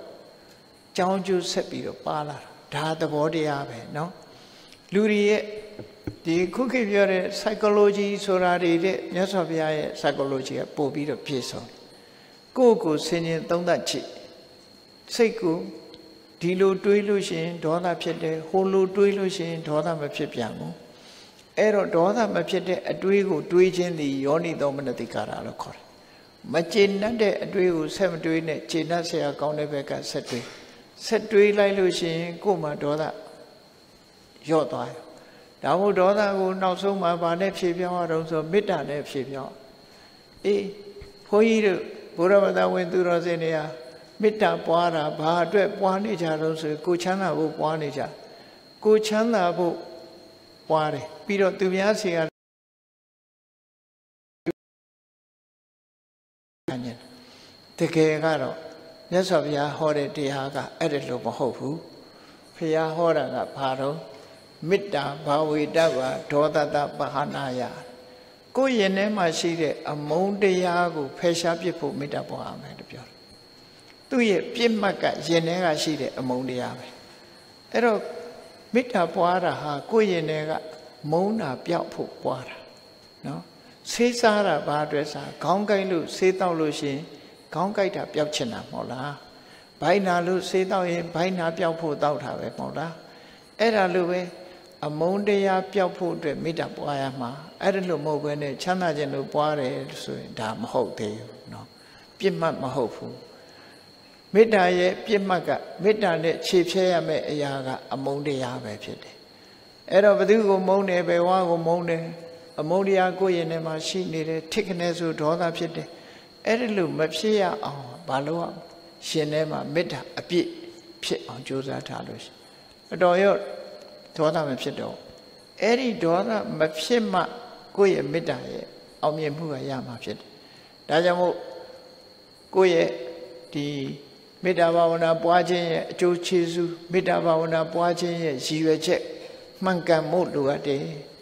ကြောင်းကျိုးဆက်ပြီးတော့ပါလာတာဒါသဘောတရားပဲเนาะလူတွေရဲ့ဒီခုခေတ်ပြောတဲ့ psychology ဆိုတာတွေတဲ့မြတ်စွာဘုရားရဲ့ psychology ကပို့ပြီးတော့ပြည့်စုံကိုယ့်ကိုဆင်ញင်သုံးသပ်ချိစိတ်ကိုဒီလိုတွေးလို့ရှိရင်ဒေါသဖြစ်တယ်ဟိုလိုတွေးလို့ရှိရင်ဒေါသမဖြစ်ပြန်ဘူးအဲ့တော့ဒေါသမဖြစ်တဲ့အတွေးကိုတွေးခြင်းသည်ယောနိသောမနတိကာရလို့ခေါ်တယ် မကျေနပ်တဲ့အတွေ့ကိုဆက်မတွေးနဲ့ကျေနပ်စရာကောင်းတဲ့ဘက်ကဆက်တွေးဆက်တွေးလိုက်လို့ရှိရင်ကိုယ်မှာဒေါသရော့သွားတယ်။ဒါမို့ဒေါသကိုနောက်ဆုံးမှာဗာနဲ့ဖြေပြောင်းရအောင်ဆိုမေတ္တာနဲ့ဖြေပြောင်း။အေးဘုန်းကြီးတို့ဘုရားမသာဝင်သူတော်စင်တွေဟာမေတ္တာပွားတာဘာအတွက်ပွားနေကြတော့ဆိုကိုချမ်းသာဖို့ပွားနေကြ။ကိုချမ်းသာဖို့ပွားတယ်ပြီးတော့သူများစီက တကယ်ကတော့မြတ်စွာဘုရားဟောတဲ့တရားကအဲ့ဒါလို့မဟုတ်ဘူးဘုရားဟောတာကဘာတော့မေတ္တာဘာဝေတ္တဘာဒေါသတပဟာနာယကိုယ့်ရင်ထဲမှာရှိတဲ့အမုန်းတရားကိုဖယ်ရှားပစ်ဖို့မေတ္တာပွားရမယ်လို့ပြောတယ်သူ့ရဲ့ပြစ်မှတ်ကရင်ထဲကရှိတဲ့အမုန်းတရားပဲအဲ့တော့မေတ္တာပွားတာဟာကိုယ့်ရင်ထဲကမုန်းတာပျောက်ဖို့ပွားတာနော် ဆေးစားတာဘာအတွက်စားခေါင်းကိုက်လို့ဆေးတောက်လို့ရှိရင်ခေါင်းကိုက်တာပျောက်ချင်တာမဟုတ်လားဘိုင်းနာလို့ဆေးတောက်ရင်ဘိုင်းနာပျောက်ဖို့တောက်တာပဲမဟုတ်လားအဲ့ဒါလို့ပဲအမုန်းတရားပျောက်ဖို့အတွက်မေတ္တာပွားရမှာအဲ့ဒါလို့မဟုတ်ဘဲနဲ့ချမ်းသာခြင်းလို့ပွားတယ်ဆိုရင်ဒါမဟုတ်သေးဘူးเนาะပြစ်မှတ်မဟုတ်ဘူးမေတ္တာရဲ့ပြစ်မှတ်ကမေတ္တာနဲ့ခြေဖြဲရမယ့်အရာကအမုန်းတရားပဲဖြစ်တယ်အဲ့တော့ဘသူကိုမုန်းတယ်ဘယ်ဝါကိုမုန်းတယ် အမုန်းတရားကိုယ့်ရင်ထဲမှာရှိနေတယ်ထိခနဲ့ဆိုဒေါသဖြစ်တယ်အဲ့ဒါလို့မဖြစ်ရအောင်ဘာလို့အောင်ရှင်ထဲမှာမေတ္တာအပြည့်ဖြစ်အောင်ကြိုးစားထားလို့ရှိအတော်ရော့ဒေါသမဖြစ်တော့အဲ့ဒီဒေါသမဖြစ်မှကိုယ့်ရဲ့မေတ္တာရဲ့အောင်မြင်မှုကရမှာဖြစ်တယ်။ဒါကြောင့်မို့ကိုယ့်ရဲ့ဒီမေတ္တာဘာဝနာပွားခြင်းရဲ့အကျိုးကျေးဇူးမေတ္တာဘာဝနာပွားခြင်းရဲ့ရည်ရွယ်ချက်မှန်ကန်မှုလိုအပ်တယ်။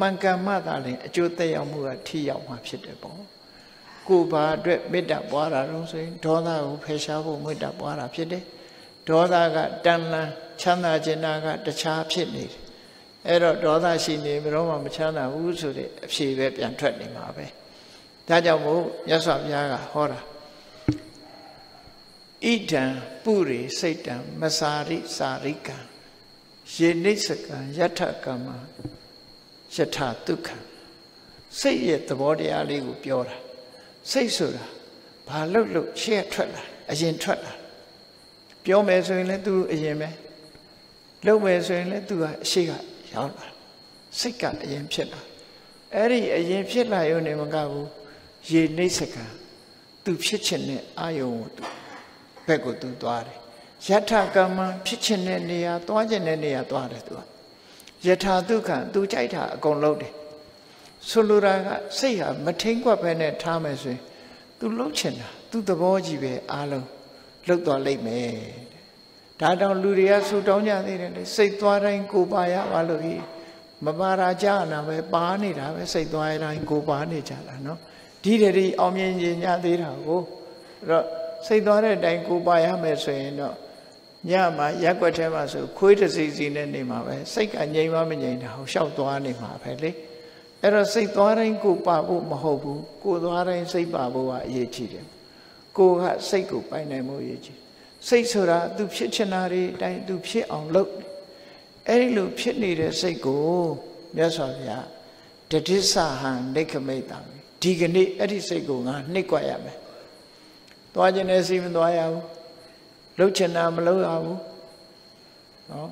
မမှန်ကန်မှသာလင်အကျိုးသက်ရောက်မှုကထိရောက်မှာဖြစ်တယ်ပေါ့ကိုဘာအတွက်မေတ္တာပွားတာတော့ဆိုရင်ဒေါသကိုဖယ်ရှားဖို့မေတ္တာပွားတာဖြစ်တယ်ဒေါသကတန်လန်းချမ်းသာခြင်းနာကတခြားဖြစ်နေတယ်အဲ့တော့ဒေါသရှိနေဘယ်တော့မှမချမ်းသာဘူးဆိုတဲ့အဖြေပဲပြန်ထွက်နေမှာပဲဒါကြောင့်မို့မြတ်စွာဘုရားကဟောတာဣဒံပုရိစိတ်တံမစာရိစာရိကံယေနိစ္စကံယထကမ္မ ယထဒုက္ခစိတ်ရဲ့သဘောတရားလေးကိုပြောတာစိတ်ဆိုတာဘာလို့လို့ရှေ့ထွက်လာအရင်ထွက်လာပြောမယ်ဆိုရင်လည်းသူအရင်ပဲလုပ်မယ်ဆိုရင်လည်းသူကအရှိကရောက်လာစိတ်ကအရင်ဖြစ်လာအဲ့ဒီအရင်ဖြစ်လာရုံနဲ့မကဘူးရေနှိမ့်စကံသူဖြစ်ချင်တဲ့အာယုံကိုသူဘက်ကိုသူသွားတယ်ယထကမ္မဖြစ်ချင်တဲ့နေရာသွားချင်တဲ့နေရာသွားတယ်သူက ယထာဒုက္ခသူကြိုက်တာအကုန်လုပ်တယ်ဆိုလိုတာကစိတ်ဟာမထိန်ကွက်ပဲနဲ့ထားမယ်ဆိုရင် तू လှုပ်ချင်တာ तू သဘောကြီးပဲအားလုံးလှုပ်သွားလိမ့်မယ်ဒါတောင်လူတွေကဆူတောင်းကြသေးတယ်လေစိတ်သွားတိုင်းကိုပါရပါလို့ဤမပါရာကြနာပဲပါနေတာပဲစိတ်သွားတိုင်းကိုပါနေကြတာနော်ဒီတည်းအောင်မြင်ခြင်းညသေးတာကိုအဲ့တော့စိတ်သွားတဲ့အတိုင်းကိုပါရမယ်ဆိုရင်တော့ ညမှာရက်ွက်ထဲမှာဆိုခွေးတစ်စီစီနဲ့နေမှာပဲစိတ်ကငြိမ်မမငြိမ်တာဟိုလျှောက်သွားနေမှာပဲလေအဲ့တော့စိတ်သွားတိုင်းကိုပါဖို့မဟုတ်ဘူးကိုသွားတိုင်းစိတ်ပါဖို့ကအရေးကြီးတယ်ကိုကစိတ်ကိုပိုင်နိုင်မှုအရေးကြီးစိတ်ဆိုတာသူဖြစ်ချင်တာတွေအတိုင်းသူဖြစ်အောင်လုပ်အဲ့ဒီလိုဖြစ်နေတဲ့စိတ်ကိုမြတ်စွာဘုရားတတိဆဟံနိခမိတ်တာဒီကနေ့အဲ့ဒီစိတ်ကိုငါနှိပ်ကွက်ရမယ်သွားခြင်းနဲ့စီမသွားရဘူး လှုပ်ချင်တာမလှုပ်ရဘူးနော်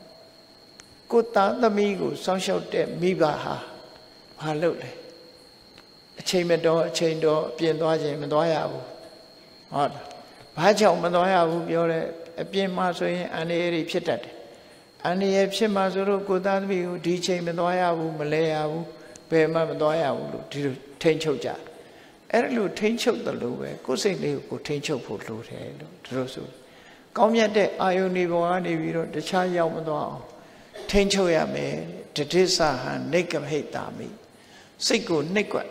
ကိုသားသမီးကိုစောင့်ရှောက်တဲ့မိဘဟာဘာလုပ်လဲအချိန်မတော်အချိန်တော်အပြင်သွားခြင်းမသွားရဘူးဟုတ်လားဘာကြောင့်မသွားရဘူးပြောတဲ့အပြင်မှာဆိုရင်အန္တရာယ်ဖြစ်တတ်တယ်အန္တရာယ်ဖြစ်မှာဆိုတော့ကိုသားသမီးကိုဒီချိန်မသွားရဘူးမလဲရဘူးဘယ်မှမသွားရဘူးလို့ဒီလိုထိန်ချုပ်ကြအဲ့လိုထိန်ချုပ်တယ်လို့ပဲကိုယ်စိတ်လေးကိုထိန်ချုပ်ဖို့လိုတယ်လို့သူတို့ဆို ကောင်းမြတ်တဲ့အာယုန်ဒီဘဝကနေပြီးတော့တခြားရောက်မသွားအောင်ထိန်ချုပ်ရမယ်တတိဆဟံနေကမိတ်တာမိစိတ်ကိုနှိပ်ကွက်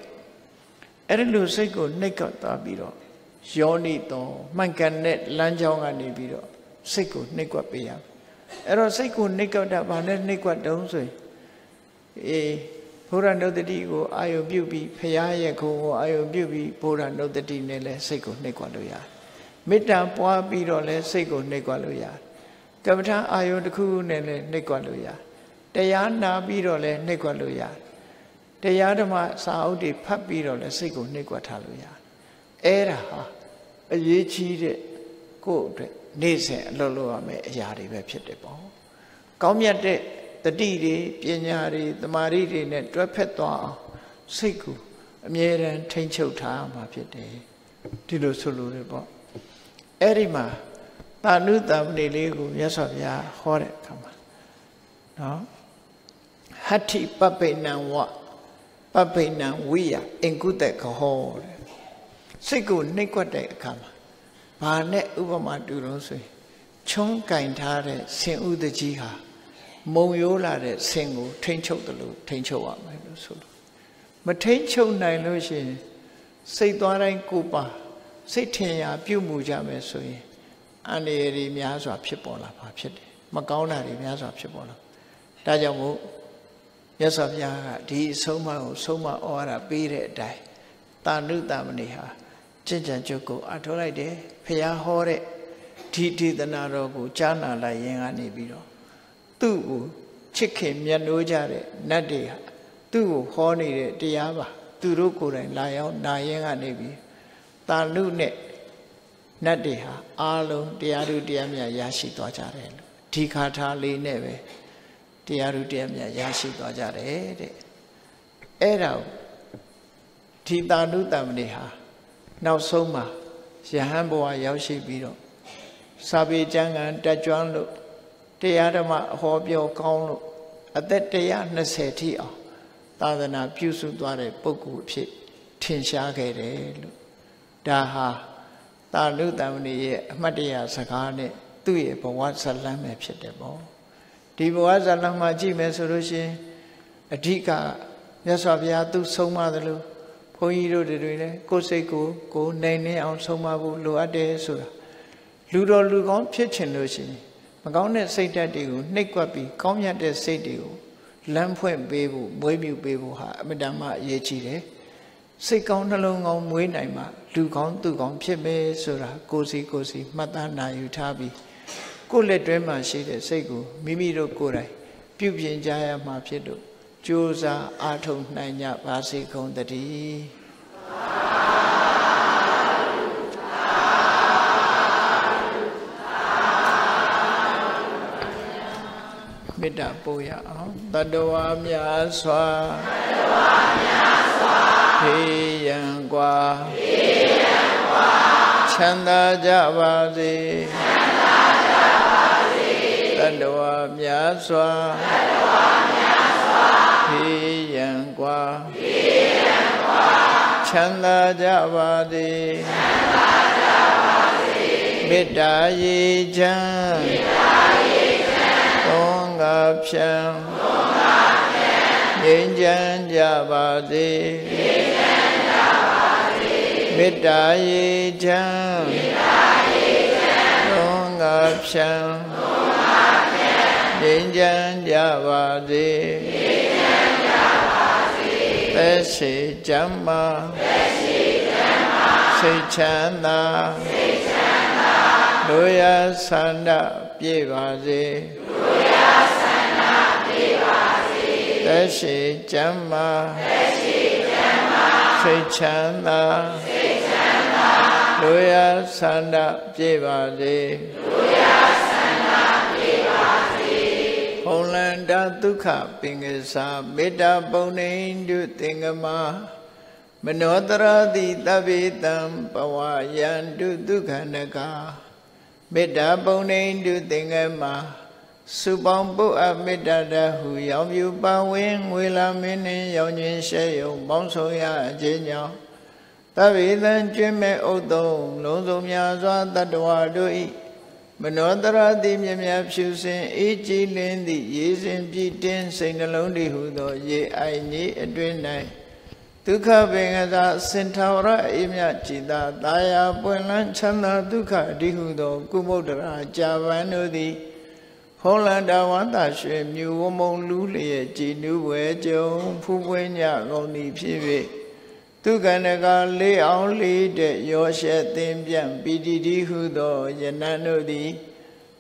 အဲ့ဒီလိုစိတ်ကိုနှိပ်ကွက်သွားပြီးတော့ယောနိတော်မှန်ကန်တဲ့လမ်းကြောင်းကနေပြီးတော့စိတ်ကိုနှိပ်ကွက်ပေးရအဲ့တော့စိတ်ကိုနှိပ်ကွက်တာဘာနဲ့နှိပ်ကွက်တုံးဆိုရင်အေးဘုရားနုတတိကိုအာယုပြုပြီးဖရာရဲ့ခုံကိုအာယုပြုပြီးဘုရားနုတတိနဲ့လည်းစိတ်ကိုနှိပ်ကွက်လို့ရတယ် မေတ္တာပွားပြီးတော့လည်းစိတ်ကိုနှိပ်ကွက်လို့ရတယ်ကမ္မထာအာယုတစ်ခုခုနဲ့လည်းနှိပ်ကွက်လို့ရတယ်တရားနာပြီးတော့လည်းနှိပ်ကွက်လို့ရတယ်တရားဓမ္မစာအုပ်တွေဖတ်ပြီးတော့လည်းစိတ်ကိုနှိပ်ကွက်ထားလို့ရတယ်အဲ့ဒါဟာအရေးကြီးတဲ့ကိုယ့်အတွက်နေ့စဉ်အလုပ်လုပ်ရမယ့်အရာတွေပဲဖြစ်တယ်ပေါ့ကောင်းမြတ်တဲ့တတိတွေပညာတွေတမာရီတွေနဲ့တွဲဖက်သွားအောင်စိတ်ကိုအမြဲတမ်းထိမ့်ချုပ်ထားမှာဖြစ်တယ်ဒီလိုဆိုလိုတယ်ပေါ့ အဲ့ဒီမှာတာနုတမဏိလေးကိုမြတ်စွာဘုရားဟောတဲ့အခါမှာနော်ဟတ္ထိပပိဏံဝပပိဏံဝိယအင်ကုတကဟောတဲ့စိတ်ကိုနှိပ်ကွက်တဲ့အခါမှာဘာနဲ့ဥပမာတူလို့ဆိုရင်ချုံးကင်ထားတဲ့ဆင်ဥတကြီးဟာမုံရိုးလာတဲ့ဆင်ကိုထိမ့်ချုပ်တယ်လို့ထိမ့်ချုပ်ရမယ်လို့ဆိုလို့မထိမ့်ချုပ်နိုင်လို့ရှိရင်စိတ်သွားတိုင်းကိုပါ စိတ်ထင်ရာပြုမှုကြမယ်ဆိုရင်အန္တရာယ်တွေများစွာဖြစ်ပေါ်လာမှာဖြစ်တယ်မကောင်းတာတွေများစွာဖြစ်ပေါ်လာဒါကြောင့်မို့မြတ်စွာဘုရားကဒီအဆုံးအမကိုဆုံးမဩဝါဒပေးတဲ့အတိုင်းတာနုတမဏိဟာကျင့်ကြံကြုတ်ကိုအထောက်လိုက်တယ်ဖះဟောတဲ့ဒီဒေသနာတော်ကိုကြားနာလိုက်ရင်ကနေပြီးတော့သူ့ကိုချစ်ခင်မြတ်နိုးကြတဲ့နတ်တွေဟာသူ့ကိုဟောနေတဲ့တရားပါသူတို့ကိုယ်တိုင်လာရောက်နာရင်ကနေပြီး တာနုနဲ့နတ်တွေဟာအားလုံးတရားသူတရားမြတ်ရရှိသွားကြတယ်လို့ဒီခါထားလေးနဲ့ပဲတရားသူတရားမြတ်ရရှိသွားကြတယ်တဲ့အဲ့ဒါဒီတာနုတမဏိဟာနောက်ဆုံးမှာယဟန်ဘဝရောက်ရှိပြီးတော့စာပေကျမ်းဂန်တက်ကြွလို့တရားဓမ္မအဟောပြောကောင်းလို့အသက်120ထိအောင်သာသနာပြုစုသွားတဲ့ပုဂ္ဂိုလ်အဖြစ်ထင်ရှားခဲ့တယ်လို့ ဒါဟာတာနုတမဏိရဲ့အမှတ်တရစကားနဲ့သူ့ရဲ့ဘဝဇလန်းပဲဖြစ်တယ်ပေါ့ဒီဘဝဇလန်းမှာကြည့်မယ်ဆိုလို့ရှိရင်အဓိကမြတ်စွာဘုရားသူဆုံးမသလိုဘုန်းကြီးတို့တွေလည်းကိုယ်စိတ်ကိုကိုယ်နိုင်နေအောင်ဆုံးမဖို့လိုအပ်တယ်ဆိုတာလူတော်လူကောင်းဖြစ်ချင်လို့ရှိရင်မကောင်းတဲ့စိတ်ဓာတ်တွေကိုနှိပ်ကွက်ပြီးကောင်းမြတ်တဲ့စိတ်တွေကိုလမ်းဖွင့်ပေးဖို့မွေးမြူပေးဖို့ဟာအမတန်မှအရေးကြီးတယ်စိတ်ကောင်းနှလုံးကောင်းမွေးနိုင်မှ လူကောင်းသူကောင်းဖြစ်မယ်ဆိုတာကိုစီကိုစီမှတ်သားနိုင်ယူထားပြီးကိုယ့်လက်တွဲမှာရှိတဲ့စိတ်ကိုမိမိတို့ကိုယ်တိုင်ပြုပြင်ကြရမှာဖြစ်လို့ကြိုးစားအားထုတ်နိုင်ကြပါစေကုန်တည်းမေတ္တာပို့ရအောင်တတဝါများစွာတတဝါများစွာဖေးရန်กว่า ဖေးရန်กว่าချမ်းသာကြပါစေချမ်းသာကြပါစေတတဝါများစွာတတဝါများစွာဖေးရန်กว่าဖေးရန်กว่าချမ်းသာကြပါစေချမ်းသာကြပါစေမေတ္တာရေချမ်းမေတ္တာရေချမ်းသုံးငါဖြံသုံးငါဖြံငြိမ်းချမ်းကြပါစေငြိမ်းချမ်းကြပါစေ မေတ္တာရေချမ်းမေတ္တာရေချမ်းသုံးငါဖြံသုံးငါဖြံငြိမ်းချမ်းကြပါစေငြိမ်းချမ်းကြပါစေသက်ရှိကြမ်းမာသက်ရှိကြမ်းမာစိတ်ချမ်းသာစိတ်ချမ်းသာလူရဆန္ဒပြေပါစေလူရဆန္ဒပြေပါစေသက်ရှိကြမ်းမာသက်ရှိကြမ်းမာစိတ်ချမ်းသာစိတ်ချမ်းသာ လူရဆန္ဒပြေပါစေလူရဆန္ဒပြေပါစေဟောလန္တဒုက္ခပင်ကစားမေတ္တာပုံနေတုသင်္ကမမနောတရတိတဗ္ဗေတံပဝယန္တုဒုက္ခနကမေတ္တာပုံနေတုသင်္ကမစုပေါင်းပုအပ်မေတ္တာတဟုရောင်ပြူပါဝင်ငွေလာမင်းနှင့်ရောင်ခြင်းရှဲယုံပေါင်းဆုံးရအခြင်းကြောင့် တဗ္ဗေတံကျွင်းမဲ့ဥတုံလုံးစုံများစွာတတ္တဝါတို့ဤမနောတရတိမြမြဖြူစင်အေးကြည်လင်းသည့်ရေစင်ပြည့်တင်းစိတ်နှလုံးတည်ဟုသော ရေအိုင်ကြီးအတွင်၌ဒုက္ခပင်ကသာစင်ထာဝရအေးမြကြည်သာတာယာပွင့်လန်းချမ်းသာဒုက္ခအတိဟုသော ကုမုဒ္ဒရာကြာပန်တို့သည်ဟောလန္တဝန္တာရွှေမြူဝမုံလူလျက်ကြည်နူးဝဲကြုံဖူးပွင့်ညကောင်းသည်ဖြစ်၍ သူကန္နကလေးအောင်လေးတဲ့ရောရှက်သင်ပြန်ပီတိတိဟုသောယနန်တို့သည်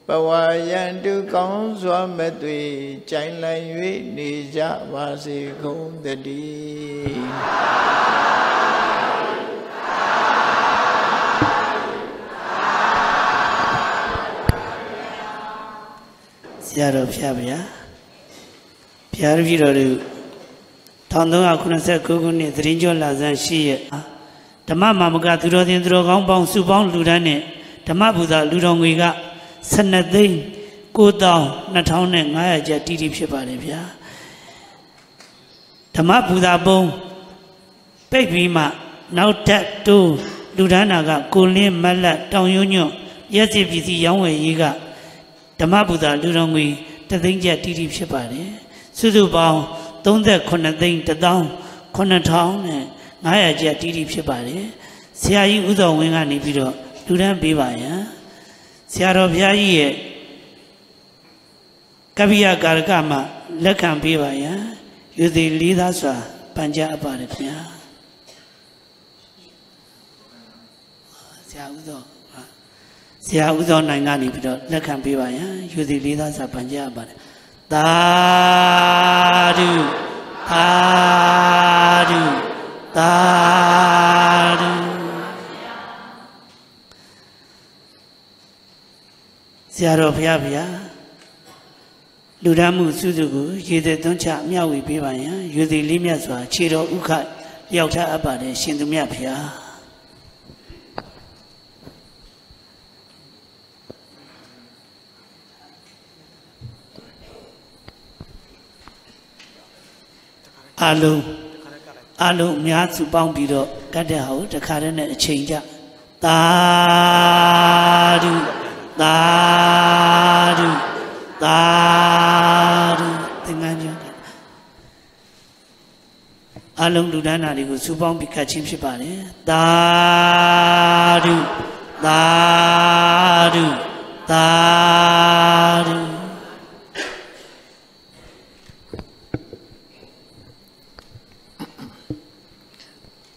ပဝါယံတုကောင်းစွာမသွေကြိုင်လည်၍နေကြပါစေကုန်တည်းဆရာတော်ဖျားဗျာဖျားရပြီတော်တို့ 1389ခုနှစ်သရင်ကျော်လာဇန်ရှိရဲ့ဓမ္မမာမကသူတော်တင်သူတော်ကောင်းပေါင်းစုပေါင်းလူတန်းနဲ့ဓမ္မဘုရားလူတော်ငွေက12သိန်း92,500ကျပ်တီတီဖြစ်ပါတယ်ဗျာဓမ္မဘုရားပုံပိတ်ပြီးမှနောက်ထပ်တိုးလူဒန်းနာကကိုလင်းမက်လက်တောင်ယွညွန့်ရက်စီပစ္စည်းရောင်းဝယ်ရေးကဓမ္မဘုရားလူတော်ငွေတသိန်းကျပ်တီတီဖြစ်ပါတယ်စုစုပေါင်း 38သိန်း1,000 900ကျပ်တီတီဖြစ်ပါတယ်ဆရာကြီးဥသောဝင်းကနေပြီးတော့လူဒန်းပေးပါရန်ဆရာတော်ဘုရားကြီးရဲ့ကပ္ပိယကာရကမှာလက်ခံပေးပါရန်ယူသည်လေးသားစွာပန်ကြားအပ်ပါတယ်ခင်ဗျာဆရာဥသောဆရာဥသောနိုင်ကနေပြီးတော့လက်ခံပေးပါရန်ယူသည်လေးသားစွာပန်ကြားအပ်ပါတယ် သာဓုသာဓုသာဓုဆရာတော်ဘုရားဗျာလူဒမ်းမှုစုစုကိုရေသက်သွန်းချမျှဝေပေးပါရန်ယူသည်လေးမြတ်စွာခြေတော်ဥခရောက်ထအပ်ပါတယ်ရှင်သူမြတ်ဘုရား အလုံးအလုံးအများစုပေါင်းပြီးတော့ကတ်တဲ့ဟာကိုတခါတည်းနဲ့အချိန်ကြသာဓုသာဓုသာဓုသင်္ကန်းကျော်လုံးလူဒန်းတာတွေကိုစူပေါင်းပြီးကတ်ချင်းဖြစ်ပါတယ်သာဓုသာဓုသာဓု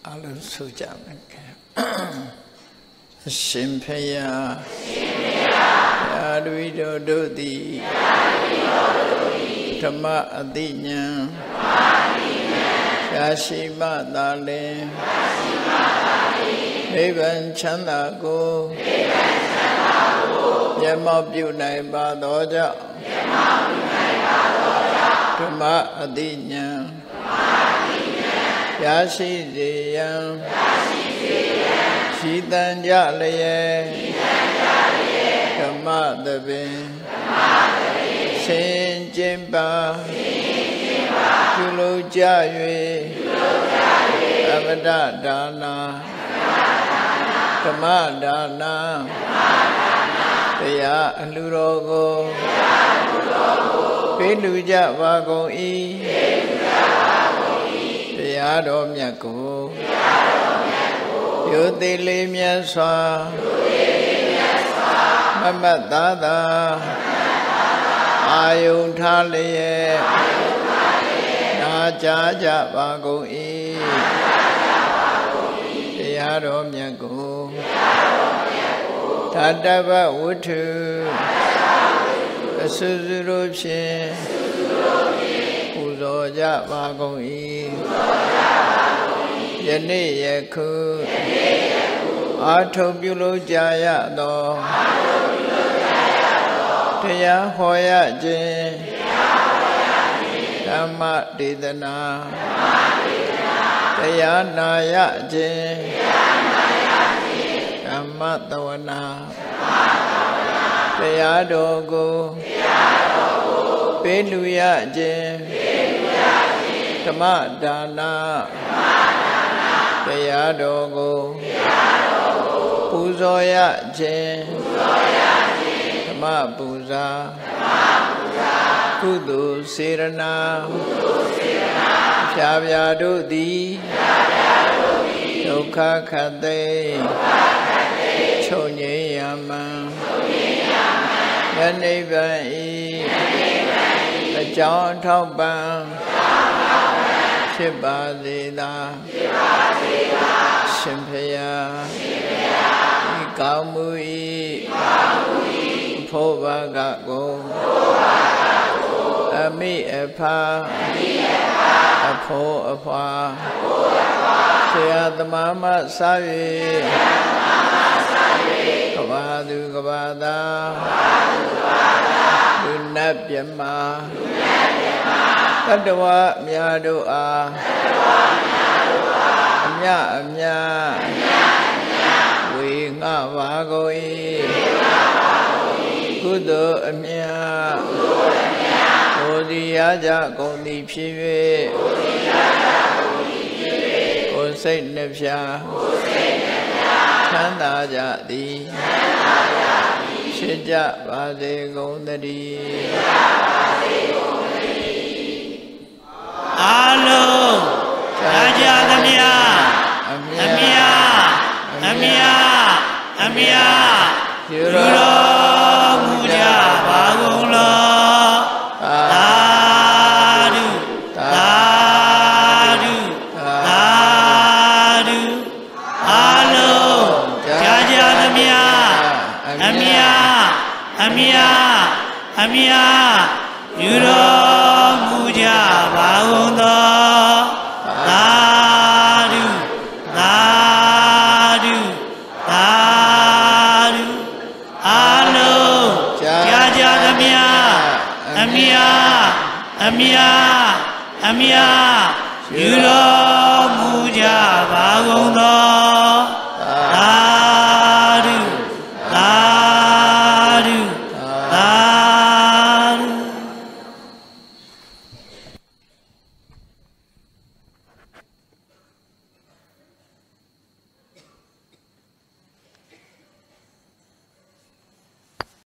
အလုံး ဆိုကြမယ်ကဲအရှင်ဖယားရှင်ဖယားရာဒဝိတော်တို့သည်ဓမ္မအတိညာဓမ္မအတိညာရာရှိမသာလင်ရာရှိမသာလင်နိဗ္ဗာန်ချမ်းသာကိုနိဗ္ဗာန်ချမ်းသာကိုမျက်မှောက်ပြုနိုင်ပါသောကြောင့်မျက်မှောက်ပြုနိုင်ပါသောကြောင့်ဓမ္မအတိညာ ရရှိစေရန်ရရှိစေရန်ရှိတန်ကြလျက်ရှိတန်ကြလျက်ဓမ္မသဘင်ဓမ္မသဘင်ဆင်ကျင်ပါဆင်ကျင်ပါပြုလုပ်ကြ၍ပြုလုပ်ကြ၍အမတဒါနာဓမ္မဒါနာဓမ္မဒါနာတရားအလှတော်ကိုတရားအလှတော်ကိုပေးလူကြပါကုန်၏ပေးလူကြပါတ ရားတော်မြတ်ကိုတရားတော်မြတ်ကိုယုတိလေးမြတ်စွာယုတိလေးမြတ်စွာမမတ်သာသာမမတ်သာသာအာယုန်ထားလျက်အာယုန်ထားလျက်နာကြားကြပါကုန်၏နာကြားကြပါကုန်၏တရားတော်မြတ်ကိုတရားတော်မြတ်ကိုသတ္တဗဝုထုအစွစုတို့ဖြင့်အစွစုတို့ဖြင့် ပူဇော်ကြပါကုန်၏ယနေ့ယခုအာထုံပြုလို့ကြာရသောတရားဟောရခြင်းဓမ္မဒေသနာတရားနာရခြင်းဓမ္မတဝနာတရားတော်ကိုပေးလူရခြင်း ဓမ္မဒါနာတရားတော်ကိုပူဇော်ရခြင်းဓမ္မပူဇာကုသိုလ်စေရနာဖြာဖြာတို့သည်ဒုက္ခခတ်သိချုပ်ငြိမ်းရမံယနိဗ္ဗာန်ဤအကြောင်းထောက်ပံ့ ဖြစ်ပါစေသာဖြစ်ပါစေသာရှင်ဖယားရှင်ဖယားဤကောင်းမှုဤကောင်းမှုဤဖို့ဘာကကိုဖို့ဘာကကိုအမိအဖာအမိအဖာအဖို့အဖွာအဖို့အဖွာဆရာသမားမစ၍ဆရာသမားမစ၍ကဘာသူကဘာသာကဘာသူကဘာသာလူနတ်မြမလူနတ်မြမ တတဝမြာတို့အားတတဝမြာတို့အားအမြအမြအမြအမြဝေငှပါကုန်၏ဝေငှပါကုန်၏ကုသိုလ်အမြကုသိုလ်အမြဘုရားရကြကုန်သည်ဖြစ်၍ဘုရားရကြကုန်သည်ဖြစ်၍ကိုယ်စိတ်နှဖျားကိုယ်စိတ်နှဖျားချမ်းသာကြသည်ချမ်းသာကြသည်ဖြစ်ကြပါစေကုန်သတည်းဖြစ်ကြပါ အားလုံးကြာကြသမျှအမြအမြအမြယူတော်မူကြပါကုန်လောသာဓုသာဓုသာဓုအားလုံးကြာကြသမျှအမြအမြအမြ အမြ